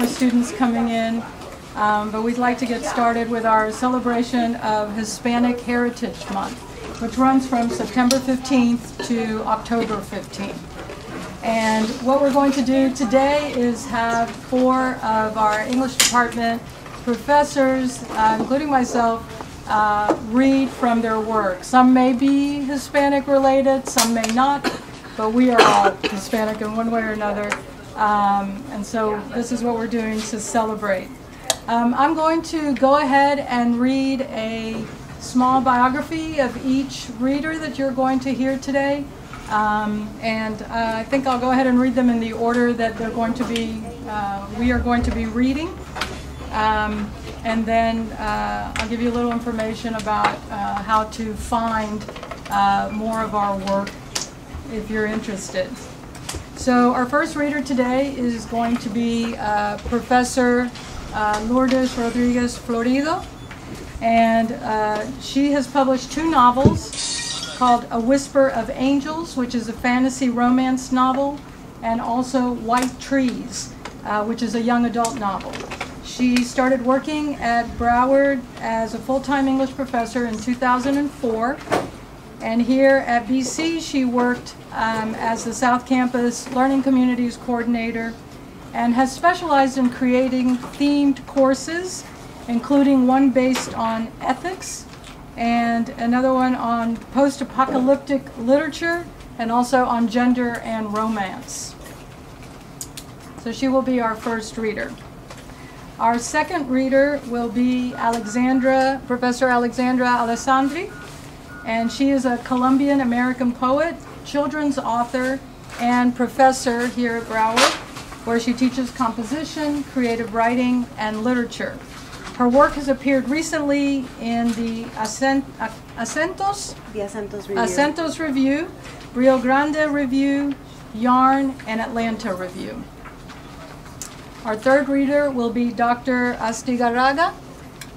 more students coming in, um, but we'd like to get started with our celebration of Hispanic Heritage Month, which runs from September 15th to October 15th. And what we're going to do today is have four of our English department professors, uh, including myself, uh, read from their work. Some may be Hispanic related, some may not, but we are all Hispanic in one way or another. Um, and so this is what we're doing to celebrate. Um, I'm going to go ahead and read a small biography of each reader that you're going to hear today. Um, and uh, I think I'll go ahead and read them in the order that they're going to be, uh, we are going to be reading. Um, and then uh, I'll give you a little information about uh, how to find uh, more of our work if you're interested. So our first reader today is going to be uh, Professor uh, Lourdes Rodriguez Florido. And uh, she has published two novels called A Whisper of Angels, which is a fantasy romance novel, and also White Trees, which is a young adult novel. She started working at Broward as a full-time English professor in 2004. And here at BC, she worked um, as the South Campus Learning Communities Coordinator and has specialized in creating themed courses, including one based on ethics and another one on post-apocalyptic literature and also on gender and romance. So she will be our first reader. Our second reader will be Alexandra, Professor Alexandra Alessandri, and she is a Colombian American poet, children's author, and professor here at Broward, where she teaches composition, creative writing, and literature. Her work has appeared recently in the Acent Acentos, the Acentos Review. Acentos Review, Rio Grande Review, Yarn, and Atlanta Review. Our third reader will be Dr. Astigarraga,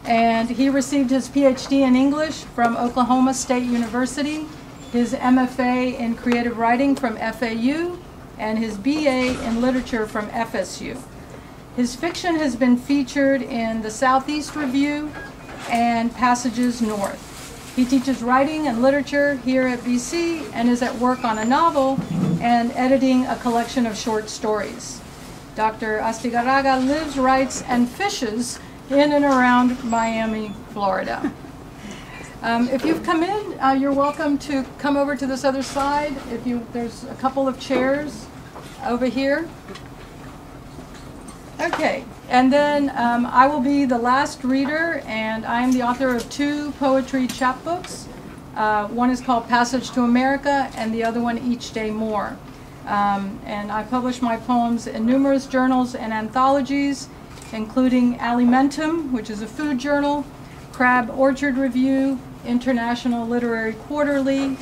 and he received his PhD in English from Oklahoma State University, his MFA in creative writing from FAU, and his BA in literature from FSU. His fiction has been featured in the Southeast Review and Passages North. He teaches writing and literature here at BC and is at work on a novel and editing a collection of short stories. Dr. Astigarraga lives, writes, and fishes in and around Miami, Florida. Um, if you've come in, uh, you're welcome to come over to this other side. If you, there's a couple of chairs over here. Okay, and then um, I will be the last reader, and I am the author of two poetry chapbooks. Uh, one is called Passage to America, and the other one, Each Day More. Um, and I publish my poems in numerous journals and anthologies, including Alimentum, which is a food journal, Crab Orchard Review, International Literary Quarterly,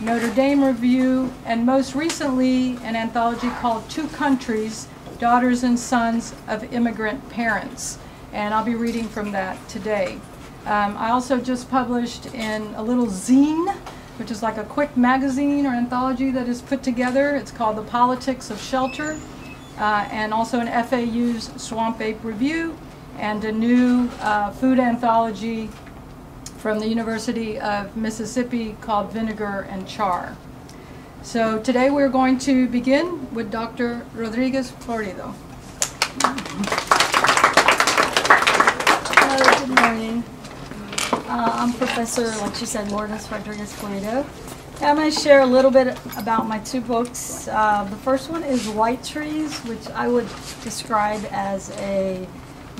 Notre Dame Review, and most recently an anthology called Two Countries, Daughters and Sons of Immigrant Parents. And I'll be reading from that today. Um, I also just published in a little zine which is like a quick magazine or anthology that is put together. It's called The Politics of Shelter, uh, and also an FAU's Swamp Ape Review, and a new uh, food anthology from the University of Mississippi called Vinegar and Char. So today we're going to begin with Dr. Rodriguez Florido. Hello, good morning. Uh, I'm Professor, like she said, Lourdes Rodriguez Florido. I'm going to share a little bit about my two books. Uh, the first one is White Trees, which I would describe as a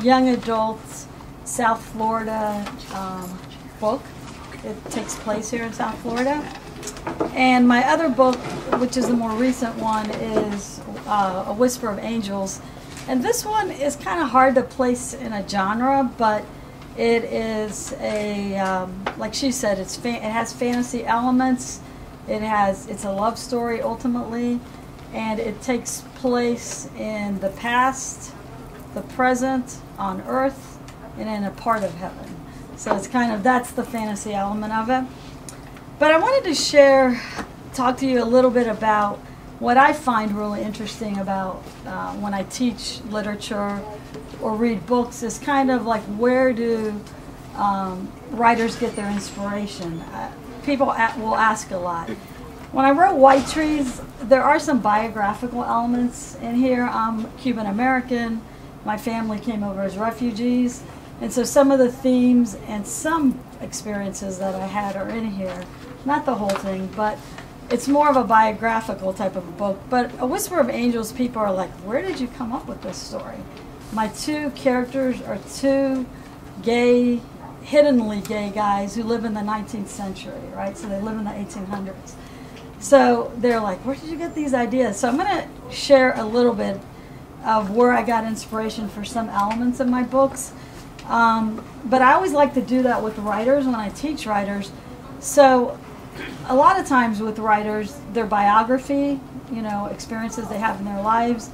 young adult South Florida um, book. It takes place here in South Florida. And my other book, which is the more recent one, is uh, A Whisper of Angels. And this one is kind of hard to place in a genre, but it is a, um, like she said, it's it has fantasy elements. It has, it's a love story ultimately, and it takes place in the past, the present, on Earth, and in a part of heaven. So it's kind of that's the fantasy element of it. But I wanted to share, talk to you a little bit about what I find really interesting about uh, when I teach literature or read books is kind of like where do um, writers get their inspiration? Uh, people will ask a lot. When I wrote White Trees, there are some biographical elements in here. I'm Cuban American. My family came over as refugees. And so some of the themes and some experiences that I had are in here. Not the whole thing, but it's more of a biographical type of a book. But A Whisper of Angels, people are like, where did you come up with this story? My two characters are two gay, hiddenly gay guys who live in the 19th century, right? So they live in the 1800s. So they're like, where did you get these ideas? So I'm going to share a little bit of where I got inspiration for some elements of my books. Um, but I always like to do that with writers when I teach writers. So a lot of times with writers, their biography, you know, experiences they have in their lives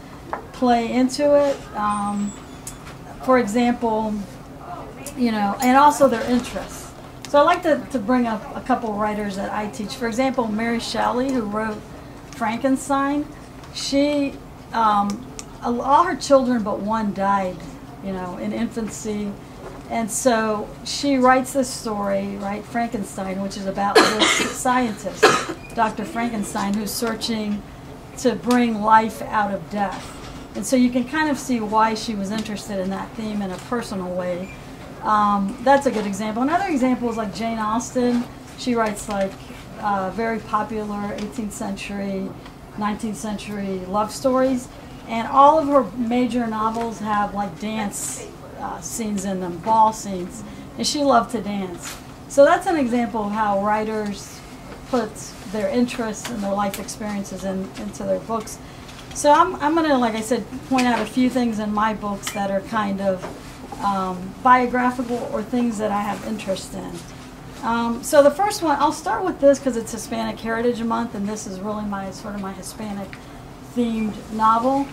play into it. Um, for example, you know, and also their interests. So I like to, to bring up a couple writers that I teach. For example, Mary Shelley, who wrote Frankenstein, she, um, all her children but one died, you know, in infancy and so she writes this story, right, Frankenstein, which is about this scientist, Dr. Frankenstein, who's searching to bring life out of death. And so you can kind of see why she was interested in that theme in a personal way. Um, that's a good example. Another example is like Jane Austen. She writes like uh, very popular 18th century, 19th century love stories. And all of her major novels have like dance uh, scenes in them, ball scenes, and she loved to dance. So that's an example of how writers put their interests and their life experiences in, into their books. So I'm, I'm going to, like I said, point out a few things in my books that are kind of um, biographical or things that I have interest in. Um, so the first one, I'll start with this because it's Hispanic Heritage Month, and this is really my sort of my Hispanic themed novel.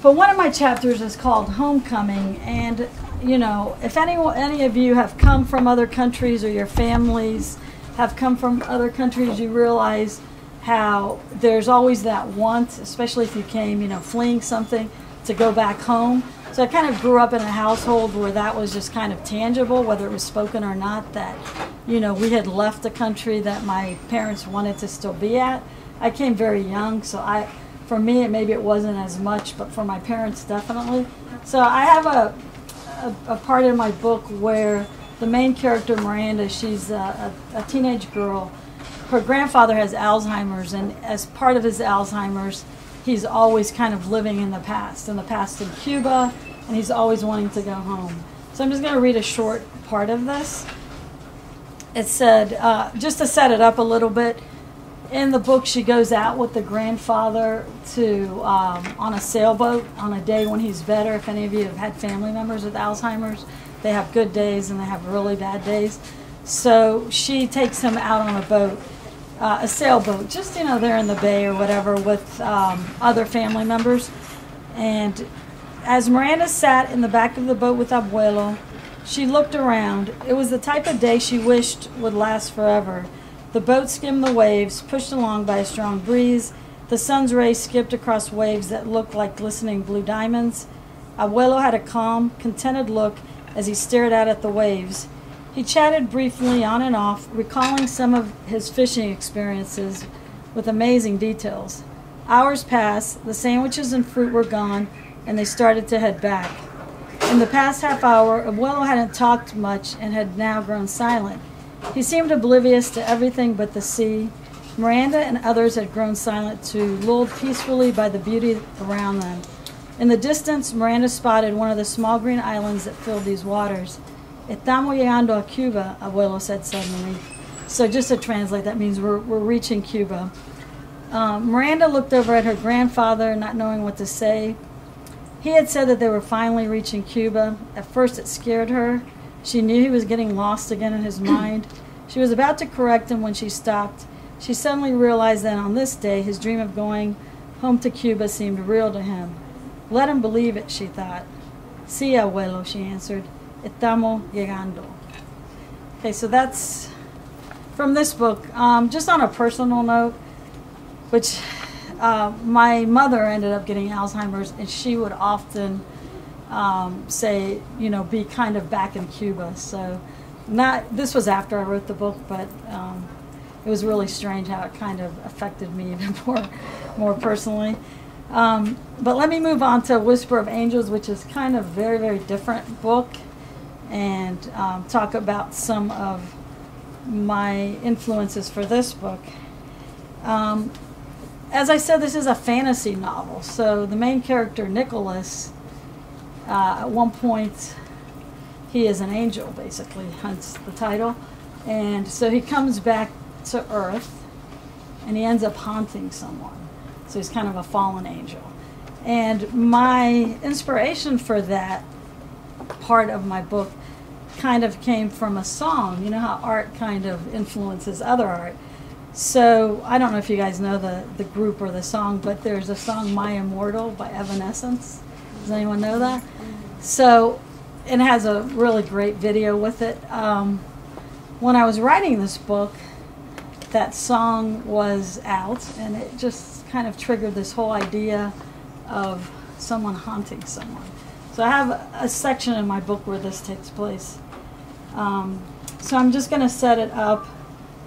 But one of my chapters is called Homecoming, and you know, if any any of you have come from other countries or your families have come from other countries, you realize how there's always that want, especially if you came, you know, fleeing something, to go back home. So I kind of grew up in a household where that was just kind of tangible, whether it was spoken or not, that, you know, we had left the country that my parents wanted to still be at. I came very young, so I for me, maybe it wasn't as much, but for my parents, definitely. So I have a, a, a part in my book where the main character, Miranda, she's a, a, a teenage girl. Her grandfather has Alzheimer's, and as part of his Alzheimer's, he's always kind of living in the past, in the past in Cuba, and he's always wanting to go home. So I'm just going to read a short part of this. It said, uh, just to set it up a little bit, in the book, she goes out with the grandfather to um, on a sailboat on a day when he's better. If any of you have had family members with Alzheimer's, they have good days and they have really bad days. So she takes him out on a boat, uh, a sailboat, just you know, there in the bay or whatever, with um, other family members. And as Miranda sat in the back of the boat with Abuelo, she looked around. It was the type of day she wished would last forever the boat skimmed the waves, pushed along by a strong breeze. The sun's rays skipped across waves that looked like glistening blue diamonds. Abuelo had a calm, contented look as he stared out at the waves. He chatted briefly on and off, recalling some of his fishing experiences with amazing details. Hours passed, the sandwiches and fruit were gone, and they started to head back. In the past half hour, Abuelo hadn't talked much and had now grown silent. He seemed oblivious to everything but the sea. Miranda and others had grown silent too, lulled peacefully by the beauty around them. In the distance, Miranda spotted one of the small green islands that filled these waters. Estamos llegando a Cuba, Abuelo said suddenly. So just to translate, that means we're, we're reaching Cuba. Um, Miranda looked over at her grandfather, not knowing what to say. He had said that they were finally reaching Cuba. At first, it scared her. She knew he was getting lost again in his mind. She was about to correct him when she stopped. She suddenly realized that on this day, his dream of going home to Cuba seemed real to him. Let him believe it, she thought. Sí, abuelo, she answered. Estamos llegando. Okay, so that's from this book. Um, just on a personal note, which uh, my mother ended up getting Alzheimer's, and she would often um, say, you know, be kind of back in Cuba. So, not this was after I wrote the book, but um, it was really strange how it kind of affected me even more, more personally. Um, but let me move on to Whisper of Angels, which is kind of very, very different book, and um, talk about some of my influences for this book. Um, as I said, this is a fantasy novel, so the main character, Nicholas, uh, at one point, he is an angel, basically, hence the title. And so he comes back to Earth and he ends up haunting someone. So he's kind of a fallen angel. And my inspiration for that part of my book kind of came from a song. You know how art kind of influences other art. So I don't know if you guys know the, the group or the song, but there's a song My Immortal by Evanescence. Does anyone know that? So it has a really great video with it. Um, when I was writing this book, that song was out, and it just kind of triggered this whole idea of someone haunting someone. So I have a section in my book where this takes place. Um, so I'm just going to set it up.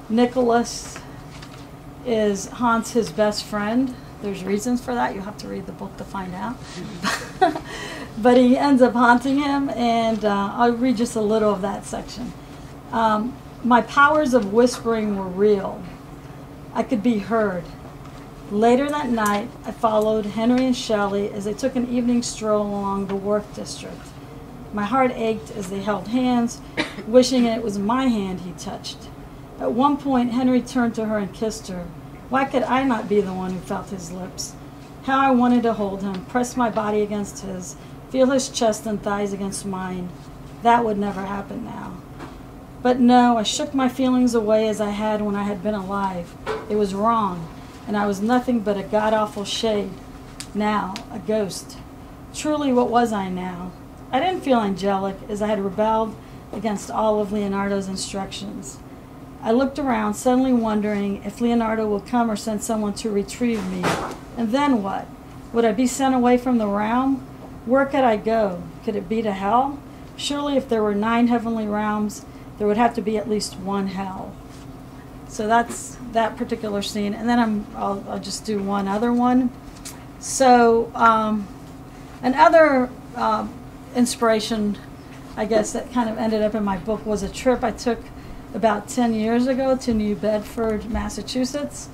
Nicholas is haunts his best friend. There's reasons for that. You have to read the book to find out. but he ends up haunting him, and uh, I'll read just a little of that section. Um, my powers of whispering were real. I could be heard. Later that night, I followed Henry and Shelley as they took an evening stroll along the Wharf District. My heart ached as they held hands, wishing it was my hand he touched. At one point, Henry turned to her and kissed her. Why could I not be the one who felt his lips? How I wanted to hold him, press my body against his, feel his chest and thighs against mine. That would never happen now. But no, I shook my feelings away as I had when I had been alive. It was wrong, and I was nothing but a god awful shade. Now, a ghost. Truly, what was I now? I didn't feel angelic, as I had rebelled against all of Leonardo's instructions. I looked around, suddenly wondering if Leonardo would come or send someone to retrieve me. And then what? Would I be sent away from the realm? Where could I go? Could it be to hell? Surely, if there were nine heavenly realms, there would have to be at least one hell. So that's that particular scene. And then I'm, I'll, I'll just do one other one. So, um, another uh, inspiration, I guess, that kind of ended up in my book was a trip I took about 10 years ago to New Bedford, Massachusetts.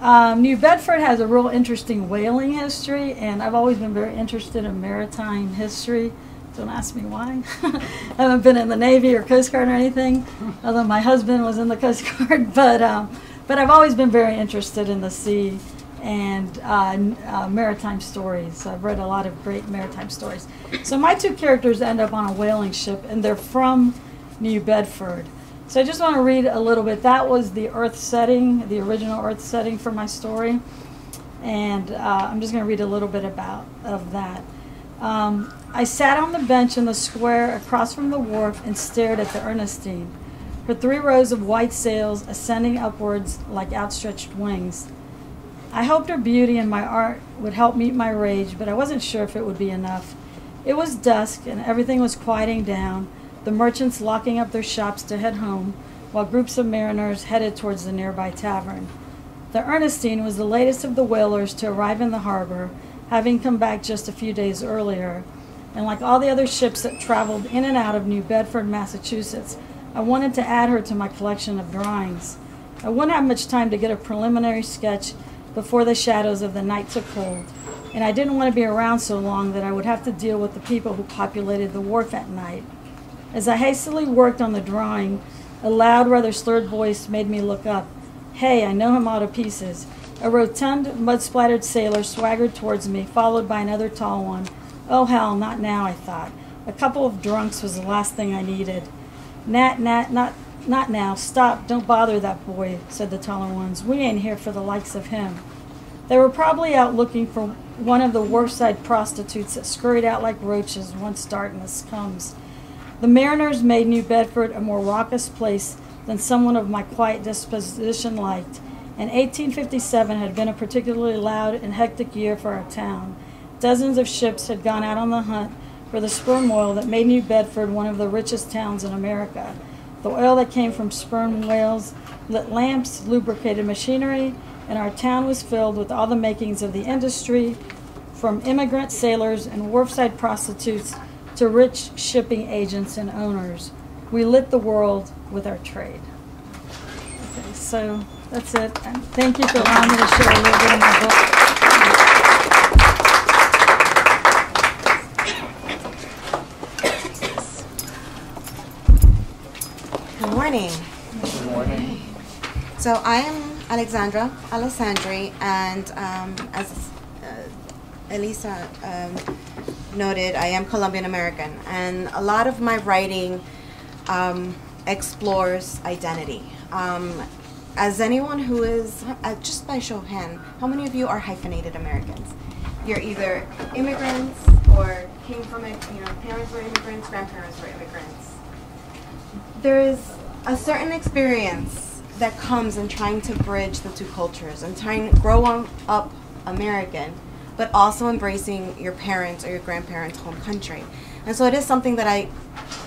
Um, New Bedford has a real interesting whaling history, and I've always been very interested in maritime history. Don't ask me why. I haven't been in the Navy or Coast Guard or anything, although my husband was in the Coast Guard. But um, but I've always been very interested in the sea and uh, uh, maritime stories. I've read a lot of great maritime stories. So my two characters end up on a whaling ship, and they're from New Bedford. So I just want to read a little bit. That was the Earth setting, the original Earth setting for my story, and uh, I'm just going to read a little bit about of that. Um, I sat on the bench in the square across from the wharf and stared at the Ernestine, her three rows of white sails ascending upwards like outstretched wings. I hoped her beauty and my art would help meet my rage, but I wasn't sure if it would be enough. It was dusk and everything was quieting down the merchants locking up their shops to head home, while groups of mariners headed towards the nearby tavern. The Ernestine was the latest of the whalers to arrive in the harbor, having come back just a few days earlier. And like all the other ships that traveled in and out of New Bedford, Massachusetts, I wanted to add her to my collection of drawings. I wouldn't have much time to get a preliminary sketch before the shadows of the night took hold, and I didn't want to be around so long that I would have to deal with the people who populated the wharf at night. As I hastily worked on the drawing, a loud, rather slurred voice made me look up. Hey, I know him all to pieces. A rotund, mud splattered sailor swaggered towards me, followed by another tall one. Oh, hell, not now, I thought. A couple of drunks was the last thing I needed. Nat, Nat, not, not now. Stop, don't bother that boy, said the taller ones. We ain't here for the likes of him. They were probably out looking for one of the wharfside prostitutes that scurried out like roaches once darkness comes. The mariners made New Bedford a more raucous place than someone of my quiet disposition liked, and 1857 had been a particularly loud and hectic year for our town. Dozens of ships had gone out on the hunt for the sperm oil that made New Bedford one of the richest towns in America. The oil that came from sperm whales lit lamps, lubricated machinery, and our town was filled with all the makings of the industry, from immigrant sailors and wharfside prostitutes to rich shipping agents and owners. We lit the world with our trade. Okay, so that's it. And thank you for allowing me to share a little bit of my book. Good morning. Good morning. So I am Alexandra Alessandri, and um, as uh, Elisa um, noted, I am Colombian American, and a lot of my writing um, explores identity. Um, as anyone who is, uh, just by show of hand, how many of you are hyphenated Americans? You're either immigrants or came from it, you know, parents were immigrants, grandparents were immigrants there is a certain experience that comes in trying to bridge the two cultures and trying to grow up American, but also embracing your parents or your grandparents' home country. And so it is something that I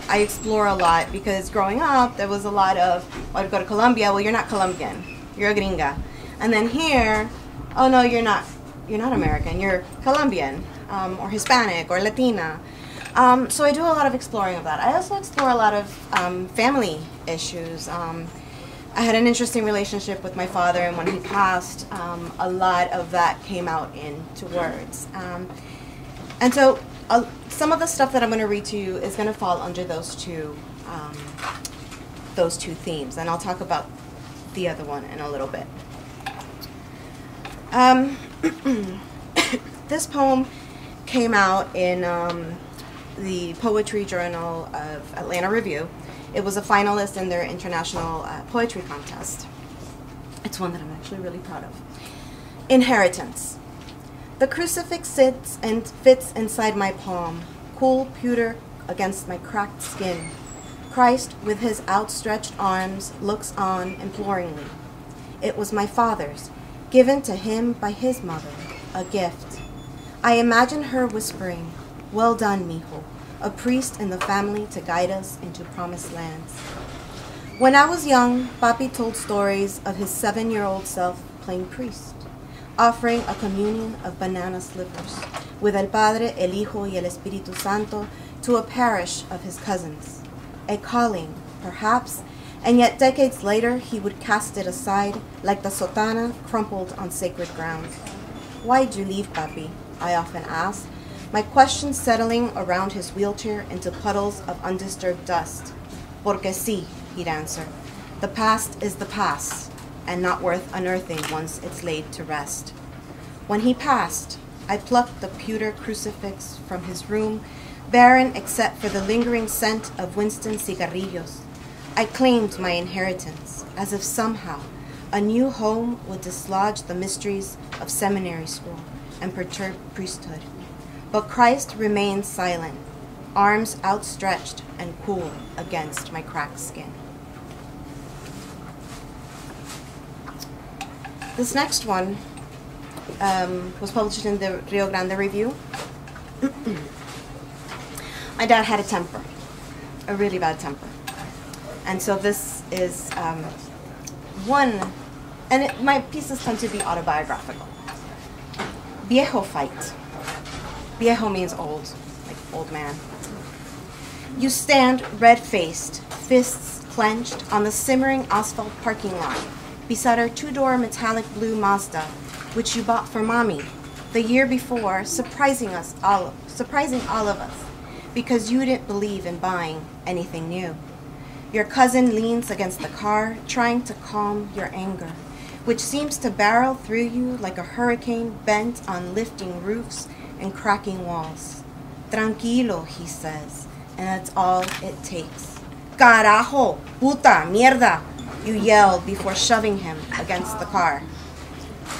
I explore a lot because growing up there was a lot of oh, I'd go to Colombia, well you're not Colombian, you're a gringa, and then here, oh no you're not you're not American, you're Colombian um, or Hispanic or Latina. Um, so I do a lot of exploring of that. I also explore a lot of um, family issues. Um, I had an interesting relationship with my father, and when he passed, um, a lot of that came out into words. Um, and so, uh, some of the stuff that I'm going to read to you is going to fall under those two, um, those two themes, and I'll talk about the other one in a little bit. Um, this poem came out in um, the Poetry Journal of Atlanta Review. It was a finalist in their international uh, poetry contest. It's one that I'm actually really proud of. Inheritance. The crucifix sits and fits inside my palm, cool pewter against my cracked skin. Christ, with his outstretched arms, looks on imploringly. It was my father's, given to him by his mother, a gift. I imagine her whispering, Well done, mijo, a priest in the family to guide us into promised lands. When I was young, Papi told stories of his seven year old self playing priest, offering a communion of banana slippers with El Padre, El Hijo, y El Espíritu Santo to a parish of his cousins. A calling, perhaps, and yet decades later he would cast it aside like the sotana crumpled on sacred ground. Why'd you leave, Papi? I often asked, my questions settling around his wheelchair into puddles of undisturbed dust. Porque sí, he'd answer. The past is the past, and not worth unearthing once it's laid to rest. When he passed, I plucked the pewter crucifix from his room, barren except for the lingering scent of Winston cigarrillos. I claimed my inheritance, as if somehow a new home would dislodge the mysteries of seminary school and perturb priesthood. But Christ remained silent, arms outstretched and cool against my cracked skin. This next one um, was published in the Rio Grande Review. my dad had a temper, a really bad temper. And so this is um, one, and it, my pieces tend to be autobiographical. Viejo fight. Viejo means old, like old man. You stand red faced, fists clenched, on the simmering asphalt parking lot beside our two door metallic blue Mazda, which you bought for mommy the year before, surprising us all, surprising all of us, because you didn't believe in buying anything new. Your cousin leans against the car, trying to calm your anger, which seems to barrel through you like a hurricane bent on lifting roofs and cracking walls. Tranquilo, he says, and that's all it takes. Carajo, puta, mierda, you yelled before shoving him against the car.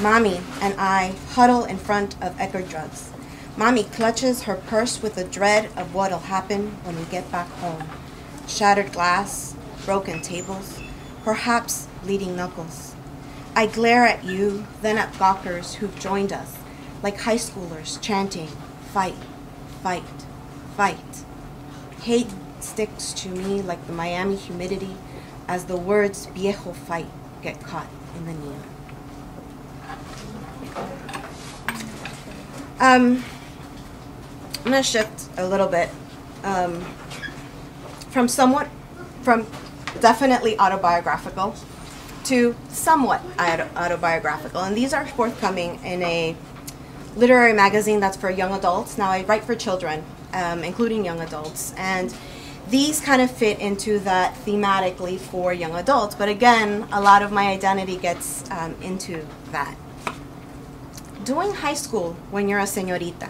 Mommy and I huddle in front of Eckerd Drugs. Mommy clutches her purse with the dread of what'll happen when we get back home. Shattered glass, broken tables, perhaps bleeding knuckles. I glare at you, then at gawkers who've joined us, like high schoolers chanting, fight, fight, fight. Hate sticks to me like the Miami humidity as the words viejo fight get caught in the neon. Um, I'm gonna shift a little bit um, from somewhat, from definitely autobiographical to somewhat autobiographical, and these are forthcoming in a literary magazine that's for young adults. Now I write for children, um, including young adults, and these kind of fit into that thematically for young adults. But again, a lot of my identity gets um, into that. Doing high school when you're a señorita.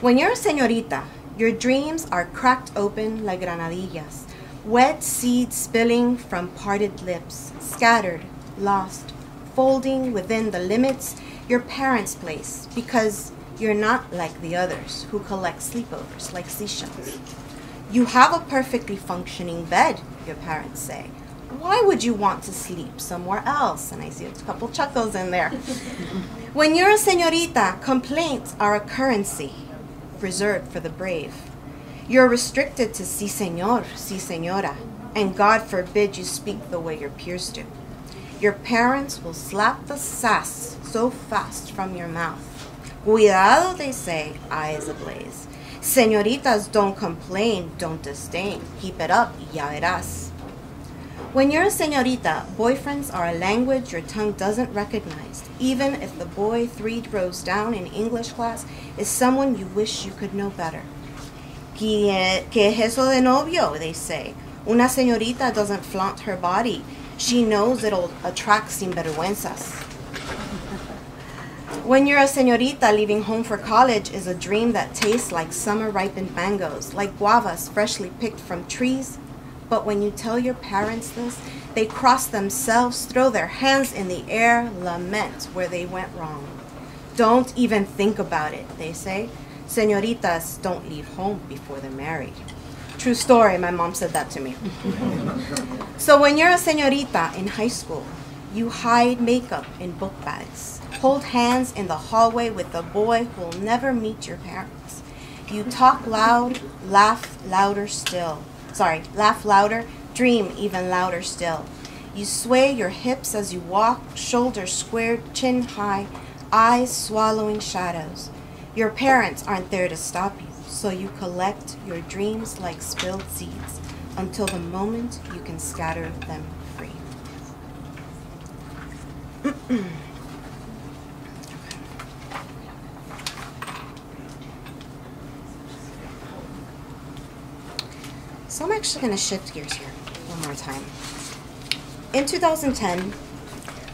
When you're a señorita, your dreams are cracked open like granadillas, wet seeds spilling from parted lips, scattered, lost, folding within the limits your parents place because you're not like the others who collect sleepovers like seashells. You have a perfectly functioning bed, your parents say. Why would you want to sleep somewhere else? And I see a couple chuckles in there. when you're a señorita, complaints are a currency reserved for the brave. You're restricted to si señor, si señora, and God forbid you speak the way your peers do. Your parents will slap the sass so fast from your mouth. Cuidado, they say, eyes ablaze. Señoritas don't complain, don't disdain. Keep it up, ya verás. When you're a señorita, boyfriends are a language your tongue doesn't recognize, even if the boy three rows down in English class is someone you wish you could know better. ¿Qué, es eso de novio? They say. Una señorita doesn't flaunt her body. She knows it'll attract sinvergüenzas. When you're a señorita, leaving home for college is a dream that tastes like summer ripened mangoes, like guavas freshly picked from trees. But when you tell your parents this, they cross themselves, throw their hands in the air, lament where they went wrong. Don't even think about it, they say. Señoritas don't leave home before they're married. True story, my mom said that to me. so when you're a señorita in high school, you hide makeup in book bags, hold hands in the hallway with a boy who'll never meet your parents. You talk loud, laugh louder still. Sorry, laugh louder, dream even louder still. You sway your hips as you walk, shoulders squared, chin high, eyes swallowing shadows. Your parents aren't there to stop you, so you collect your dreams like spilled seeds until the moment you can scatter them free. So I'm actually going to shift gears here one more time. In 2010,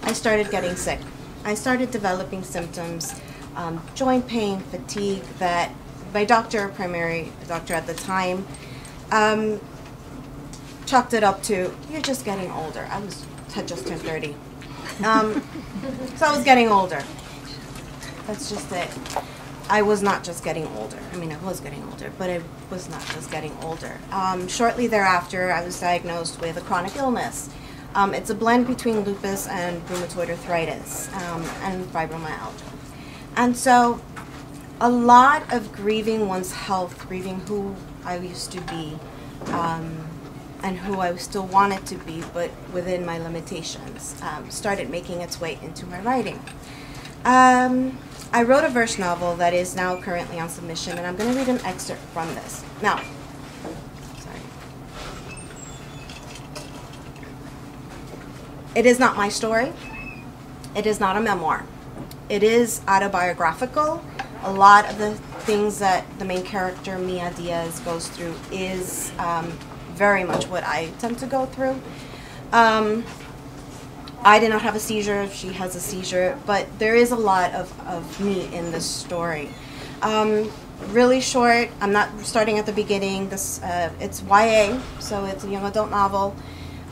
I started getting sick. I started developing symptoms, um, joint pain, fatigue that my doctor, primary doctor at the time, um, chalked it up to you're just getting older. I was had just turned 30. Um, so I was getting older. That's just it. I was not just getting older. I mean, I was getting older, but I was not just getting older. Um, shortly thereafter, I was diagnosed with a chronic illness. Um, it's a blend between lupus and rheumatoid arthritis um, and fibromyalgia. And so, a lot of grieving one's health, grieving who I used to be, um, and who I still wanted to be, but within my limitations, um, started making its way into my writing. Um, I wrote a verse novel that is now currently on submission, and I'm going to read an excerpt from this. Now, sorry. It is not my story. It is not a memoir. It is autobiographical. A lot of the things that the main character, Mia Diaz, goes through is um, very much what I tend to go through. Um, I did not have a seizure, she has a seizure, but there is a lot of, of me in this story. Um, really short, I'm not starting at the beginning. This uh, It's YA, so it's a young adult novel.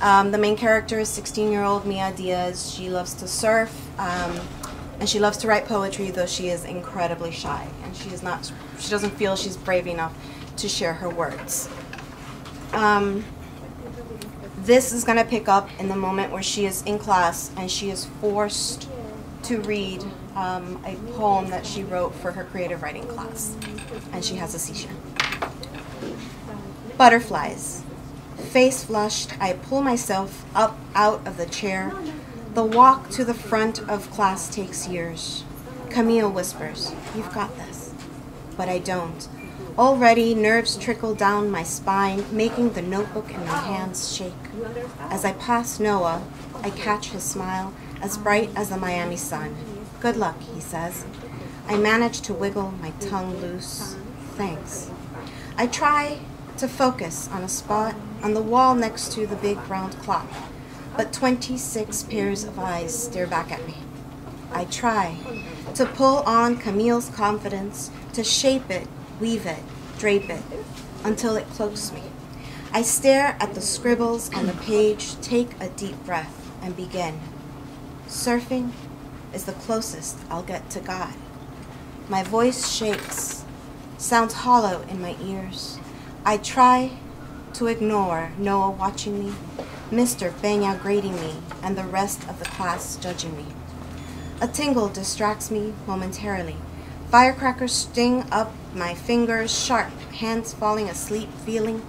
Um, the main character is 16 year old Mia Diaz. She loves to surf um, and she loves to write poetry, though she is incredibly shy and she is not, she doesn't feel she's brave enough to share her words. Um, This is going to pick up in the moment where she is in class and she is forced to read um, a poem that she wrote for her creative writing class. And she has a seizure. Butterflies. Face flushed, I pull myself up out of the chair. The walk to the front of class takes years. Camille whispers, You've got this. But I don't. Already, nerves trickle down my spine, making the notebook in my hands shake. As I pass Noah, I catch his smile, as bright as the Miami sun. Good luck, he says. I manage to wiggle my tongue loose. Thanks. I try to focus on a spot on the wall next to the big round clock, but 26 pairs of eyes stare back at me. I try to pull on Camille's confidence, to shape it weave it, drape it, until it cloaks me. I stare at the scribbles on the page, take a deep breath, and begin. Surfing is the closest I'll get to God. My voice shakes, sounds hollow in my ears. I try to ignore Noah watching me, Mr. Benya grading me, and the rest of the class judging me. A tingle distracts me momentarily. Firecrackers sting up my fingers sharp, hands falling asleep, feeling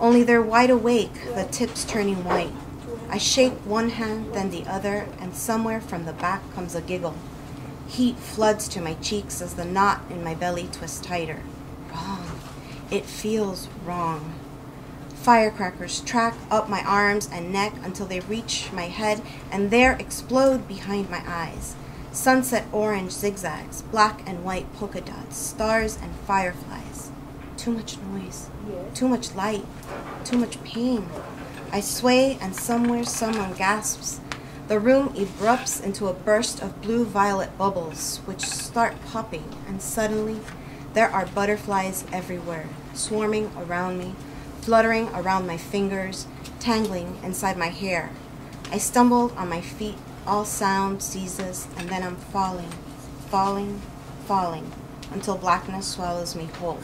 only they're wide awake, the tips turning white. I shake one hand, then the other, and somewhere from the back comes a giggle. Heat floods to my cheeks as the knot in my belly twists tighter. Wrong. It feels wrong. Firecrackers track up my arms and neck until they reach my head and there explode behind my eyes. Sunset orange zigzags, black and white polka dots, stars and fireflies. Too much noise, too much light, too much pain. I sway and somewhere someone gasps. The room erupts into a burst of blue violet bubbles, which start popping, and suddenly there are butterflies everywhere, swarming around me, fluttering around my fingers, tangling inside my hair. I stumble on my feet all sound ceases, and then I'm falling, falling, falling, until blackness swallows me whole.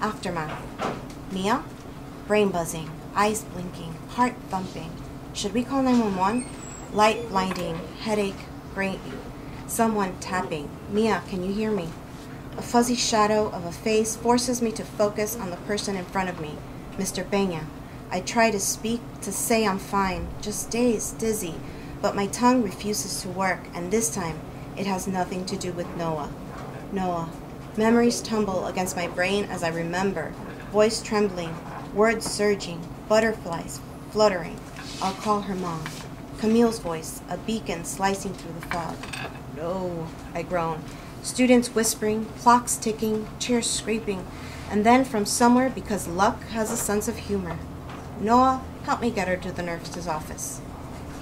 Aftermath. Mia? Brain buzzing, eyes blinking, heart thumping. Should we call 911? Light blinding, headache, brain. Someone tapping. Mia, can you hear me? A fuzzy shadow of a face forces me to focus on the person in front of me, Mr. Benya. I try to speak, to say I'm fine, just dazed, dizzy, but my tongue refuses to work, and this time it has nothing to do with Noah. Noah. Memories tumble against my brain as I remember, voice trembling, words surging, butterflies fluttering. I'll call her mom. Camille's voice, a beacon slicing through the fog. No, I groan. Students whispering, clocks ticking, chairs scraping, and then from somewhere, because luck has a sense of humor, Noah, help me get her to the nurse's office.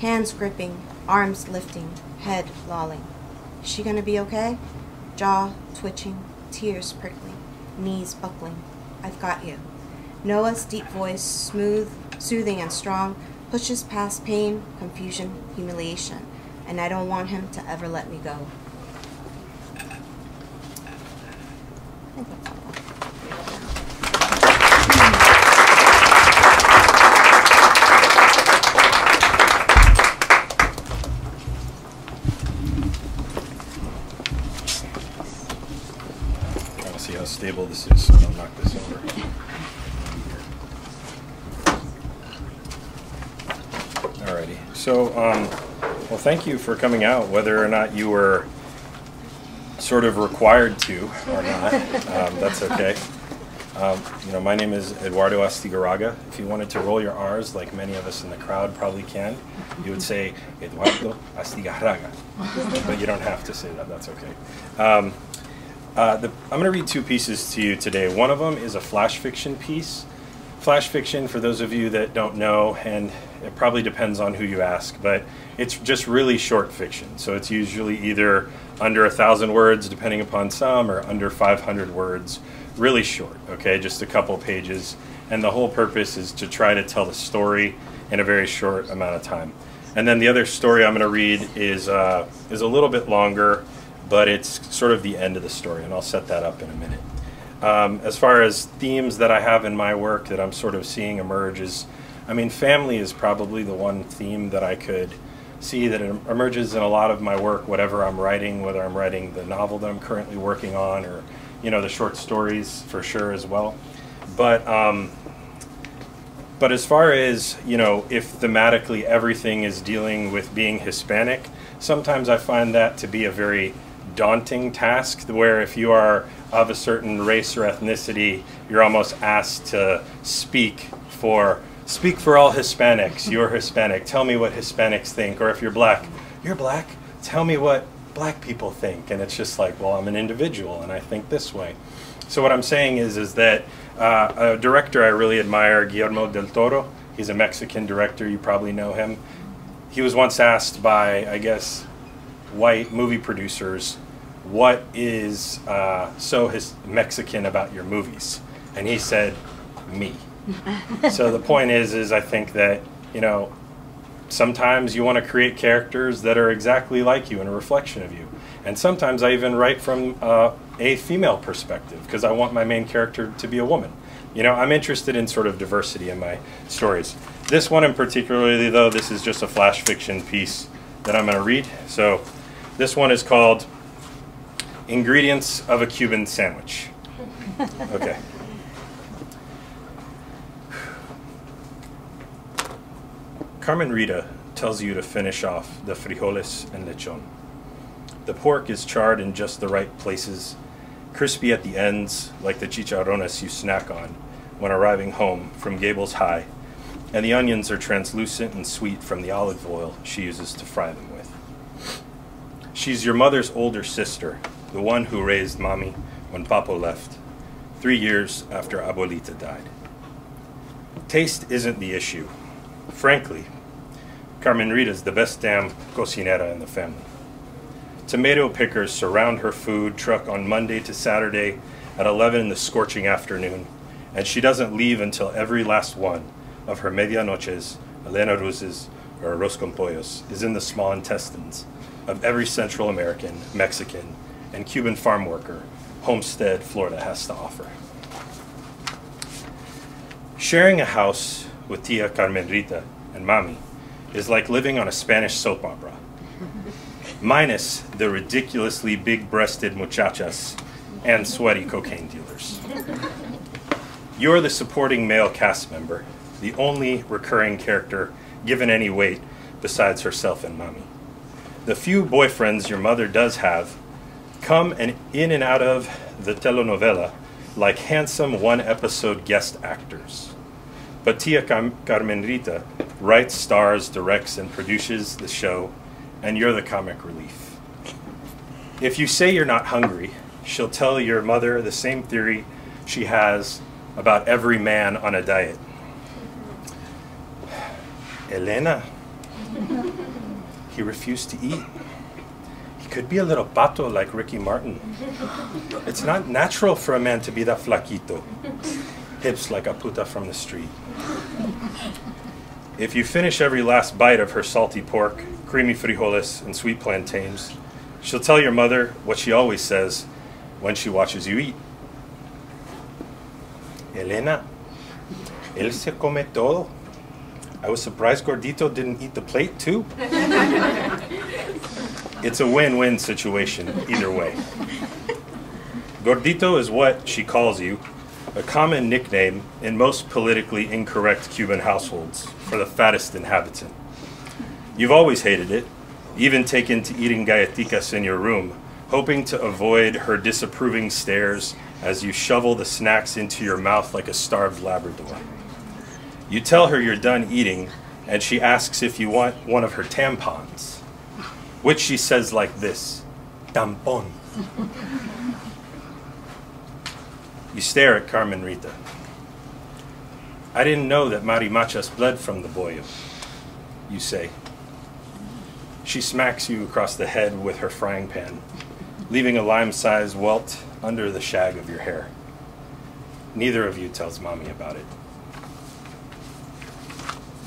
Hands gripping, arms lifting, head lolling. Is she gonna be okay? Jaw twitching, tears prickling, knees buckling. I've got you. Noah's deep voice, smooth, soothing, and strong, pushes past pain, confusion, humiliation, and I don't want him to ever let me go. stable this is, so don't knock this over. Alrighty, so, um, well, thank you for coming out, whether or not you were sort of required to or not, um, that's okay. Um, you know, my name is Eduardo Astigarraga. If you wanted to roll your R's, like many of us in the crowd probably can, you would say Eduardo Astigarraga. but you don't have to say that, that's okay. Um, uh, the, I'm going to read two pieces to you today. One of them is a flash fiction piece. Flash fiction, for those of you that don't know, and it probably depends on who you ask, but it's just really short fiction. So it's usually either under a thousand words, depending upon some, or under 500 words. Really short, okay, just a couple pages. And the whole purpose is to try to tell the story in a very short amount of time. And then the other story I'm going to read is uh, is a little bit longer but it's sort of the end of the story, and I'll set that up in a minute. Um, as far as themes that I have in my work that I'm sort of seeing emerge is I mean, family is probably the one theme that I could see that em- emerges in a lot of my work, whatever I'm writing, whether I'm writing the novel that I'm currently working on or, you know, the short stories for sure as well. But, um, but as far as, you know, if thematically everything is dealing with being Hispanic, sometimes I find that to be a very daunting task where if you are of a certain race or ethnicity, you're almost asked to speak for speak for all Hispanics. You're Hispanic. Tell me what Hispanics think. Or if you're black, you're black. Tell me what black people think. And it's just like, well, I'm an individual and I think this way. So what I'm saying is, is that uh, a director I really admire, Guillermo del Toro. He's a Mexican director. You probably know him. He was once asked by, I guess, white movie producers, what is uh, so his Mexican about your movies? And he said, me. so the point is, is I think that you know, sometimes you want to create characters that are exactly like you and a reflection of you. And sometimes I even write from uh, a female perspective because I want my main character to be a woman. You know, I'm interested in sort of diversity in my stories. This one in particularly, though, this is just a flash fiction piece that I'm going to read. So this one is called Ingredients of a Cuban Sandwich. Okay. Carmen Rita tells you to finish off the frijoles and lechon. The pork is charred in just the right places, crispy at the ends like the chicharrones you snack on when arriving home from Gables High, and the onions are translucent and sweet from the olive oil she uses to fry them with. She's your mother's older sister, the one who raised mommy when Papo left, three years after Abuelita died. Taste isn't the issue. Frankly, Carmen Rita's the best damn cocinera in the family. Tomato pickers surround her food truck on Monday to Saturday at 11 in the scorching afternoon, and she doesn't leave until every last one of her medianoches, Elena Ruses, or arroz con pollos is in the small intestines of every Central American, Mexican, and Cuban farm worker Homestead, Florida has to offer. Sharing a house with Tia Carmen Rita and Mami is like living on a Spanish soap opera, minus the ridiculously big breasted muchachas and sweaty cocaine dealers. You're the supporting male cast member, the only recurring character given any weight besides herself and mommy. The few boyfriends your mother does have come and in and out of the telenovela like handsome one episode guest actors. But Tia Car- Carmen Rita writes, stars, directs, and produces the show, and you're the comic relief. If you say you're not hungry, she'll tell your mother the same theory she has about every man on a diet. Elena, he refused to eat. He could be a little pato like Ricky Martin. It's not natural for a man to be that flaquito. Hips like a puta from the street. If you finish every last bite of her salty pork, creamy frijoles, and sweet plantains, she'll tell your mother what she always says when she watches you eat. Elena, él se come todo. I was surprised Gordito didn't eat the plate too. it's a win win situation either way. Gordito is what she calls you, a common nickname in most politically incorrect Cuban households for the fattest inhabitant. You've always hated it, even taken to eating galletitas in your room, hoping to avoid her disapproving stares as you shovel the snacks into your mouth like a starved Labrador. You tell her you're done eating, and she asks if you want one of her tampons, which she says like this tampon. You stare at Carmen Rita. I didn't know that Marimachas bled from the boyo, you say. She smacks you across the head with her frying pan, leaving a lime sized welt under the shag of your hair. Neither of you tells mommy about it.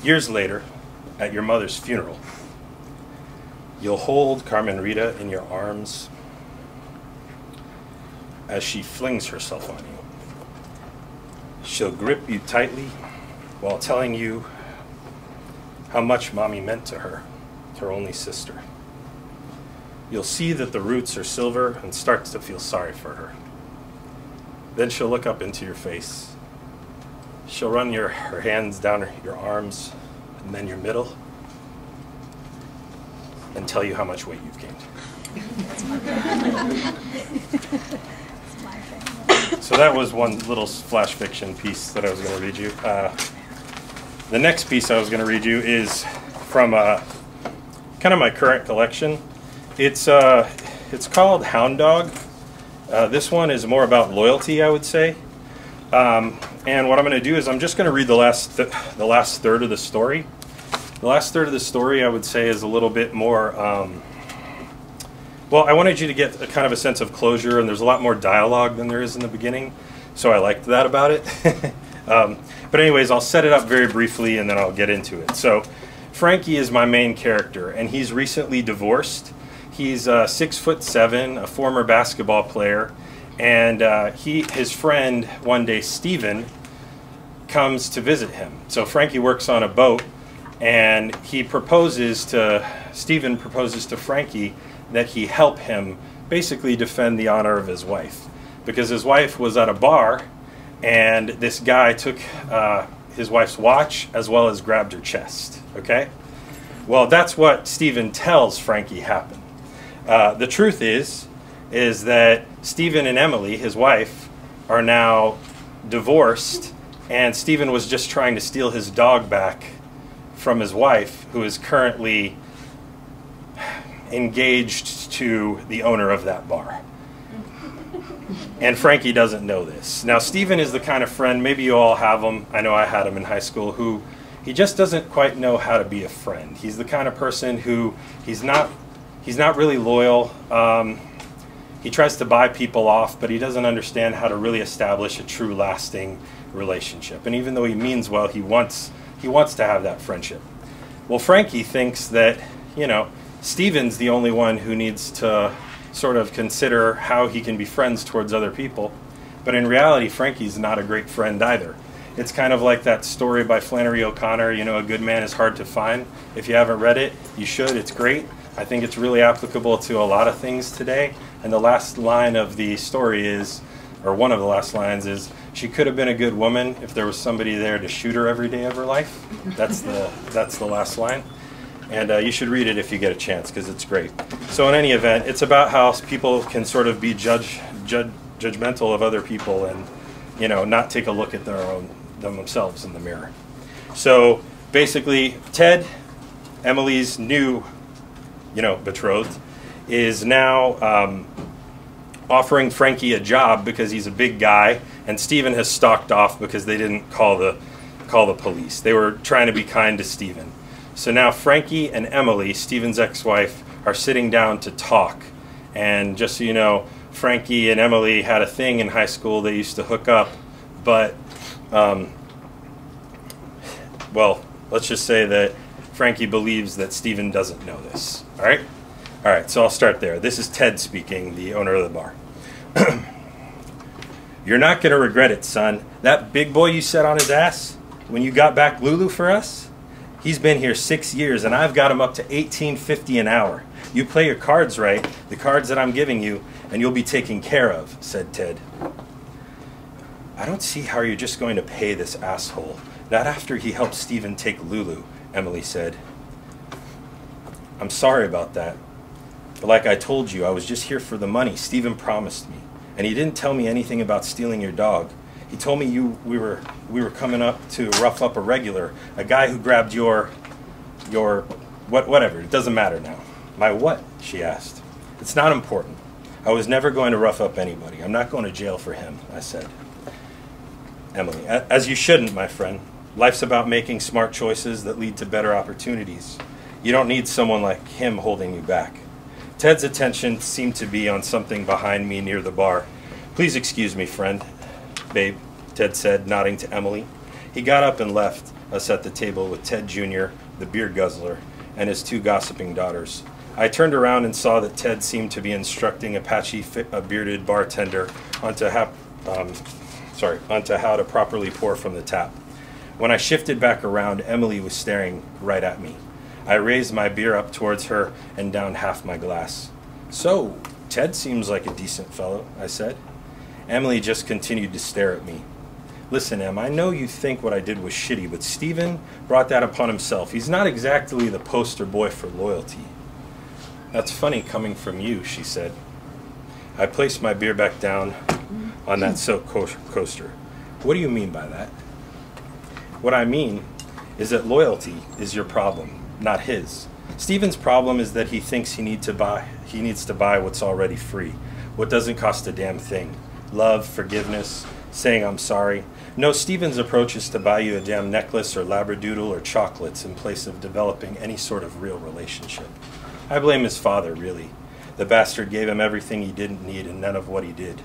Years later, at your mother's funeral, you'll hold Carmen Rita in your arms as she flings herself on you. She'll grip you tightly while telling you how much mommy meant to her, her only sister. You'll see that the roots are silver and start to feel sorry for her. Then she'll look up into your face. She'll run your, her hands down your arms and then your middle and tell you how much weight you've gained. So that was one little flash fiction piece that I was going to read you. Uh, the next piece I was going to read you is from uh, kind of my current collection. It's uh, it's called Hound Dog. Uh, this one is more about loyalty, I would say. Um, and what I'm going to do is I'm just going to read the last th the last third of the story. The last third of the story, I would say, is a little bit more. Um, well, I wanted you to get a kind of a sense of closure, and there's a lot more dialogue than there is in the beginning, so I liked that about it. um, but anyways, I'll set it up very briefly, and then I'll get into it. So, Frankie is my main character, and he's recently divorced. He's uh, six foot seven, a former basketball player, and uh, he his friend one day, Steven, comes to visit him. So Frankie works on a boat, and he proposes to Steven proposes to Frankie that he help him basically defend the honor of his wife. Because his wife was at a bar and this guy took uh, his wife's watch as well as grabbed her chest. Okay? Well, that's what Steven tells Frankie happened. Uh, the truth is, is that Steven and Emily, his wife, are now divorced, and Steven was just trying to steal his dog back from his wife, who is currently engaged to the owner of that bar. And Frankie doesn't know this. Now, Steven is the kind of friend, maybe you all have him, I know I had him in high school, who he just doesn't quite know how to be a friend. He's the kind of person who he's not, he's not really loyal. Um, he tries to buy people off, but he doesn't understand how to really establish a true lasting relationship. And even though he means well, he wants, he wants to have that friendship. Well, Frankie thinks that, you know, Steven's the only one who needs to sort of consider how he can be friends towards other people. But in reality, Frankie's not a great friend either. It's kind of like that story by Flannery O'Connor, you know, A Good Man is Hard to Find. If you haven't read it, you should. It's great. I think it's really applicable to a lot of things today. And the last line of the story is, or one of the last lines is, she could have been a good woman if there was somebody there to shoot her every day of her life. That's the, that's the last line and uh, you should read it if you get a chance because it's great. So in any event, it's about how people can sort of be judge, judge judgmental of other people and you know not take a look at their own themselves in the mirror. So basically, Ted, Emily's new, you know, betrothed, is now um, offering Frankie a job because he's a big guy, and Steven has stalked off because they didn't call the call the police. They were trying to be kind to Steven. So now Frankie and Emily, Steven's ex-wife, are sitting down to talk. And just so you know, Frankie and Emily had a thing in high school. They used to hook up, but, um, well, let's just say that Frankie believes that Steven doesn't know this. All right? All right, so I'll start there. This is Ted speaking, the owner of the bar. You're not going to regret it, son. That big boy you set on his ass when you got back Lulu for us, He's been here six years, and I've got him up to 1850 an hour. You play your cards right, the cards that I'm giving you, and you'll be taken care of, said Ted. I don't see how you're just going to pay this asshole. Not after he helped Steven take Lulu, Emily said. I'm sorry about that. But like I told you, I was just here for the money Steven promised me. And he didn't tell me anything about stealing your dog. He told me you we were we were coming up to rough up a regular, a guy who grabbed your your what whatever. It doesn't matter now. My what? She asked. It's not important. I was never going to rough up anybody. I'm not going to jail for him, I said. Emily, as you shouldn't, my friend. Life's about making smart choices that lead to better opportunities. You don't need someone like him holding you back. Ted's attention seemed to be on something behind me near the bar. Please excuse me, friend babe, Ted said, nodding to Emily. He got up and left us at the table with Ted Jr., the beer guzzler, and his two gossiping daughters. I turned around and saw that Ted seemed to be instructing a patchy, a bearded bartender onto how, um, sorry, onto how to properly pour from the tap. When I shifted back around, Emily was staring right at me. I raised my beer up towards her and downed half my glass. So, Ted seems like a decent fellow, I said. Emily just continued to stare at me. Listen, Em, I know you think what I did was shitty, but Stephen brought that upon himself. He's not exactly the poster boy for loyalty. That's funny coming from you, she said. I placed my beer back down on that silk co- coaster. What do you mean by that? What I mean is that loyalty is your problem, not his. Stephen's problem is that he thinks he need to buy he needs to buy what's already free, what doesn't cost a damn thing. Love, forgiveness, saying I'm sorry. No, Stephen's approach is to buy you a damn necklace or labradoodle or chocolates in place of developing any sort of real relationship. I blame his father, really. The bastard gave him everything he didn't need and none of what he did.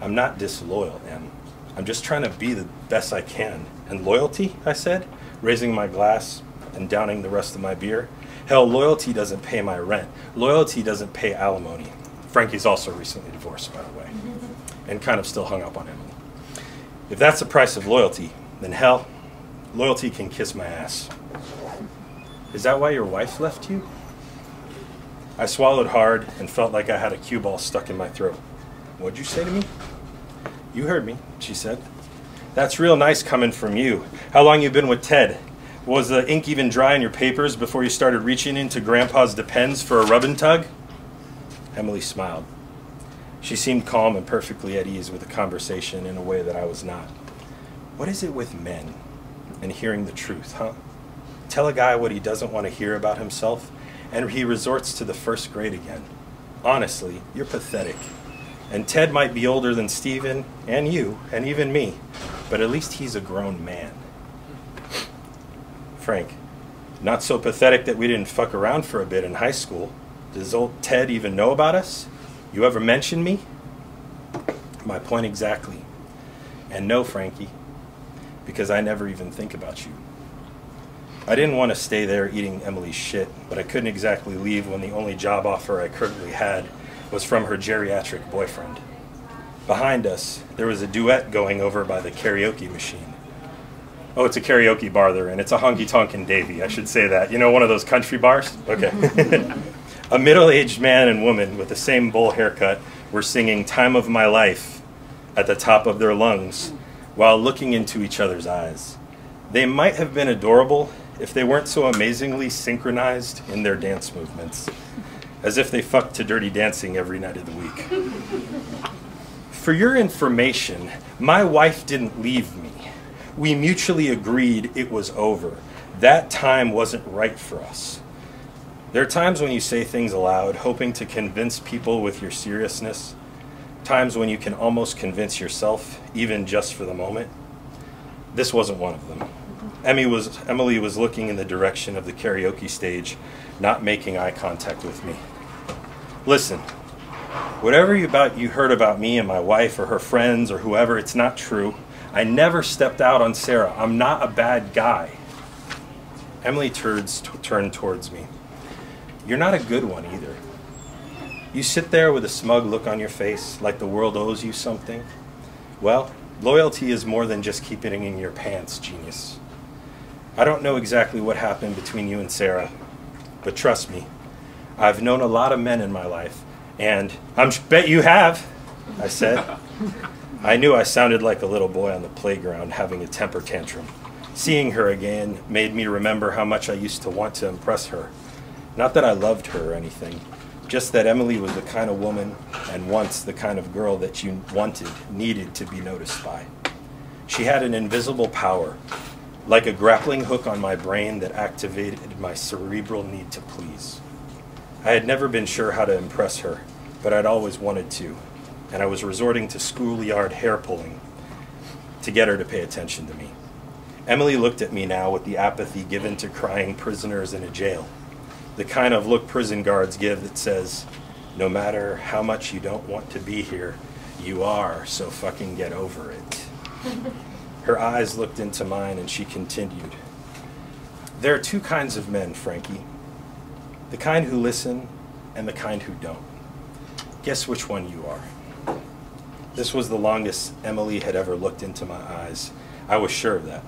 I'm not disloyal, Em. I'm just trying to be the best I can. And loyalty, I said, raising my glass and downing the rest of my beer. Hell, loyalty doesn't pay my rent. Loyalty doesn't pay alimony. Frankie's also recently divorced, by the way, and kind of still hung up on Emily. If that's the price of loyalty, then hell, loyalty can kiss my ass. Is that why your wife left you? I swallowed hard and felt like I had a cue ball stuck in my throat. What'd you say to me? You heard me, she said. That's real nice coming from you. How long you been with Ted? Was the ink even dry in your papers before you started reaching into Grandpa's Depends for a rub and tug? Emily smiled. She seemed calm and perfectly at ease with the conversation in a way that I was not. What is it with men and hearing the truth, huh? Tell a guy what he doesn't want to hear about himself, and he resorts to the first grade again. Honestly, you're pathetic. And Ted might be older than Stephen, and you, and even me, but at least he's a grown man. Frank, not so pathetic that we didn't fuck around for a bit in high school. Does old Ted even know about us? You ever mention me? My point exactly. And no, Frankie, because I never even think about you. I didn't want to stay there eating Emily's shit, but I couldn't exactly leave when the only job offer I currently had was from her geriatric boyfriend. Behind us, there was a duet going over by the karaoke machine. Oh, it's a karaoke bar there, and it's a honky tonk in Davie. I should say that. You know, one of those country bars? Okay. a middle aged man and woman with the same bowl haircut were singing Time of My Life at the top of their lungs while looking into each other's eyes. They might have been adorable if they weren't so amazingly synchronized in their dance movements, as if they fucked to dirty dancing every night of the week. For your information, my wife didn't leave me. We mutually agreed it was over. That time wasn't right for us. There are times when you say things aloud, hoping to convince people with your seriousness. Times when you can almost convince yourself, even just for the moment. This wasn't one of them. Emmy was, Emily was looking in the direction of the karaoke stage, not making eye contact with me. Listen, whatever you, about, you heard about me and my wife or her friends or whoever, it's not true. I never stepped out on Sarah. I'm not a bad guy. Emily turns, turned towards me. You're not a good one either. You sit there with a smug look on your face, like the world owes you something. Well, loyalty is more than just keeping it in your pants, genius. I don't know exactly what happened between you and Sarah, but trust me, I've known a lot of men in my life, and I'm bet you have, I said. I knew I sounded like a little boy on the playground having a temper tantrum. Seeing her again made me remember how much I used to want to impress her. Not that I loved her or anything, just that Emily was the kind of woman and once the kind of girl that you wanted, needed to be noticed by. She had an invisible power, like a grappling hook on my brain that activated my cerebral need to please. I had never been sure how to impress her, but I'd always wanted to, and I was resorting to schoolyard hair pulling to get her to pay attention to me. Emily looked at me now with the apathy given to crying prisoners in a jail. The kind of look prison guards give that says, no matter how much you don't want to be here, you are, so fucking get over it. Her eyes looked into mine and she continued. There are two kinds of men, Frankie the kind who listen and the kind who don't. Guess which one you are. This was the longest Emily had ever looked into my eyes. I was sure of that.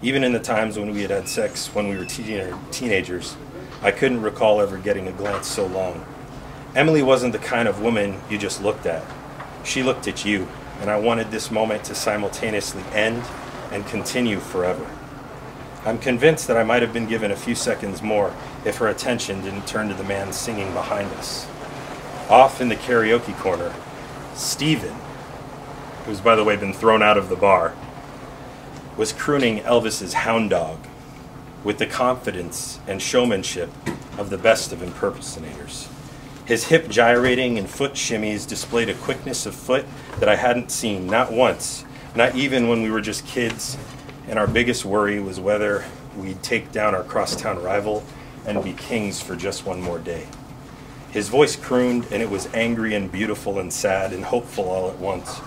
Even in the times when we had had sex when we were teen- teenagers, I couldn't recall ever getting a glance so long. Emily wasn't the kind of woman you just looked at. She looked at you, and I wanted this moment to simultaneously end and continue forever. I'm convinced that I might have been given a few seconds more if her attention didn't turn to the man singing behind us. Off in the karaoke corner, Stephen, who's by the way been thrown out of the bar, was crooning Elvis's Hound Dog with the confidence and showmanship of the best of impersonators. His hip gyrating and foot shimmies displayed a quickness of foot that I hadn't seen, not once, not even when we were just kids, and our biggest worry was whether we'd take down our crosstown rival and be kings for just one more day. His voice crooned, and it was angry and beautiful and sad and hopeful all at once.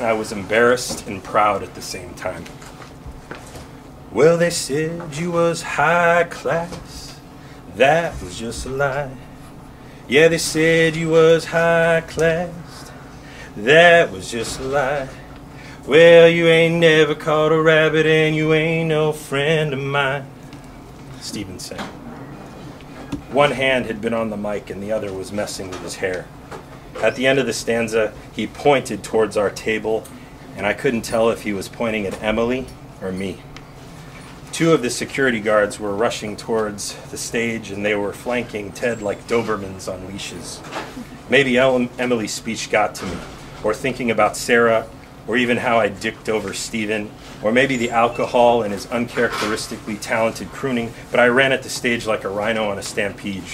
I was embarrassed and proud at the same time. Well, they said you was high class. That was just a lie. Yeah, they said you was high class. That was just a lie. Well, you ain't never caught a rabbit and you ain't no friend of mine. Stephen sang. One hand had been on the mic and the other was messing with his hair. At the end of the stanza, he pointed towards our table, and I couldn't tell if he was pointing at Emily or me. Two of the security guards were rushing towards the stage, and they were flanking Ted like Dobermans on leashes. Maybe Emily's speech got to me, or thinking about Sarah, or even how I dicked over Stephen, or maybe the alcohol and his uncharacteristically talented crooning, but I ran at the stage like a rhino on a stampede.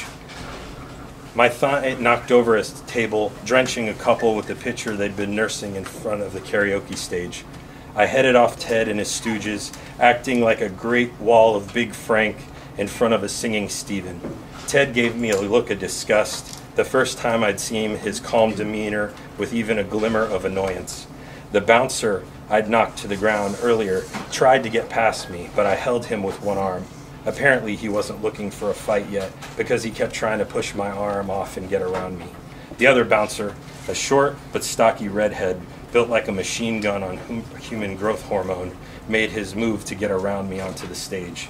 My thigh knocked over a table, drenching a couple with the pitcher they'd been nursing in front of the karaoke stage. I headed off Ted and his stooges, acting like a great wall of Big Frank in front of a singing Stephen. Ted gave me a look of disgust, the first time I'd seen his calm demeanor with even a glimmer of annoyance. The bouncer I'd knocked to the ground earlier tried to get past me, but I held him with one arm. Apparently, he wasn't looking for a fight yet because he kept trying to push my arm off and get around me. The other bouncer, a short but stocky redhead, built like a machine gun on hum- human growth hormone, made his move to get around me onto the stage.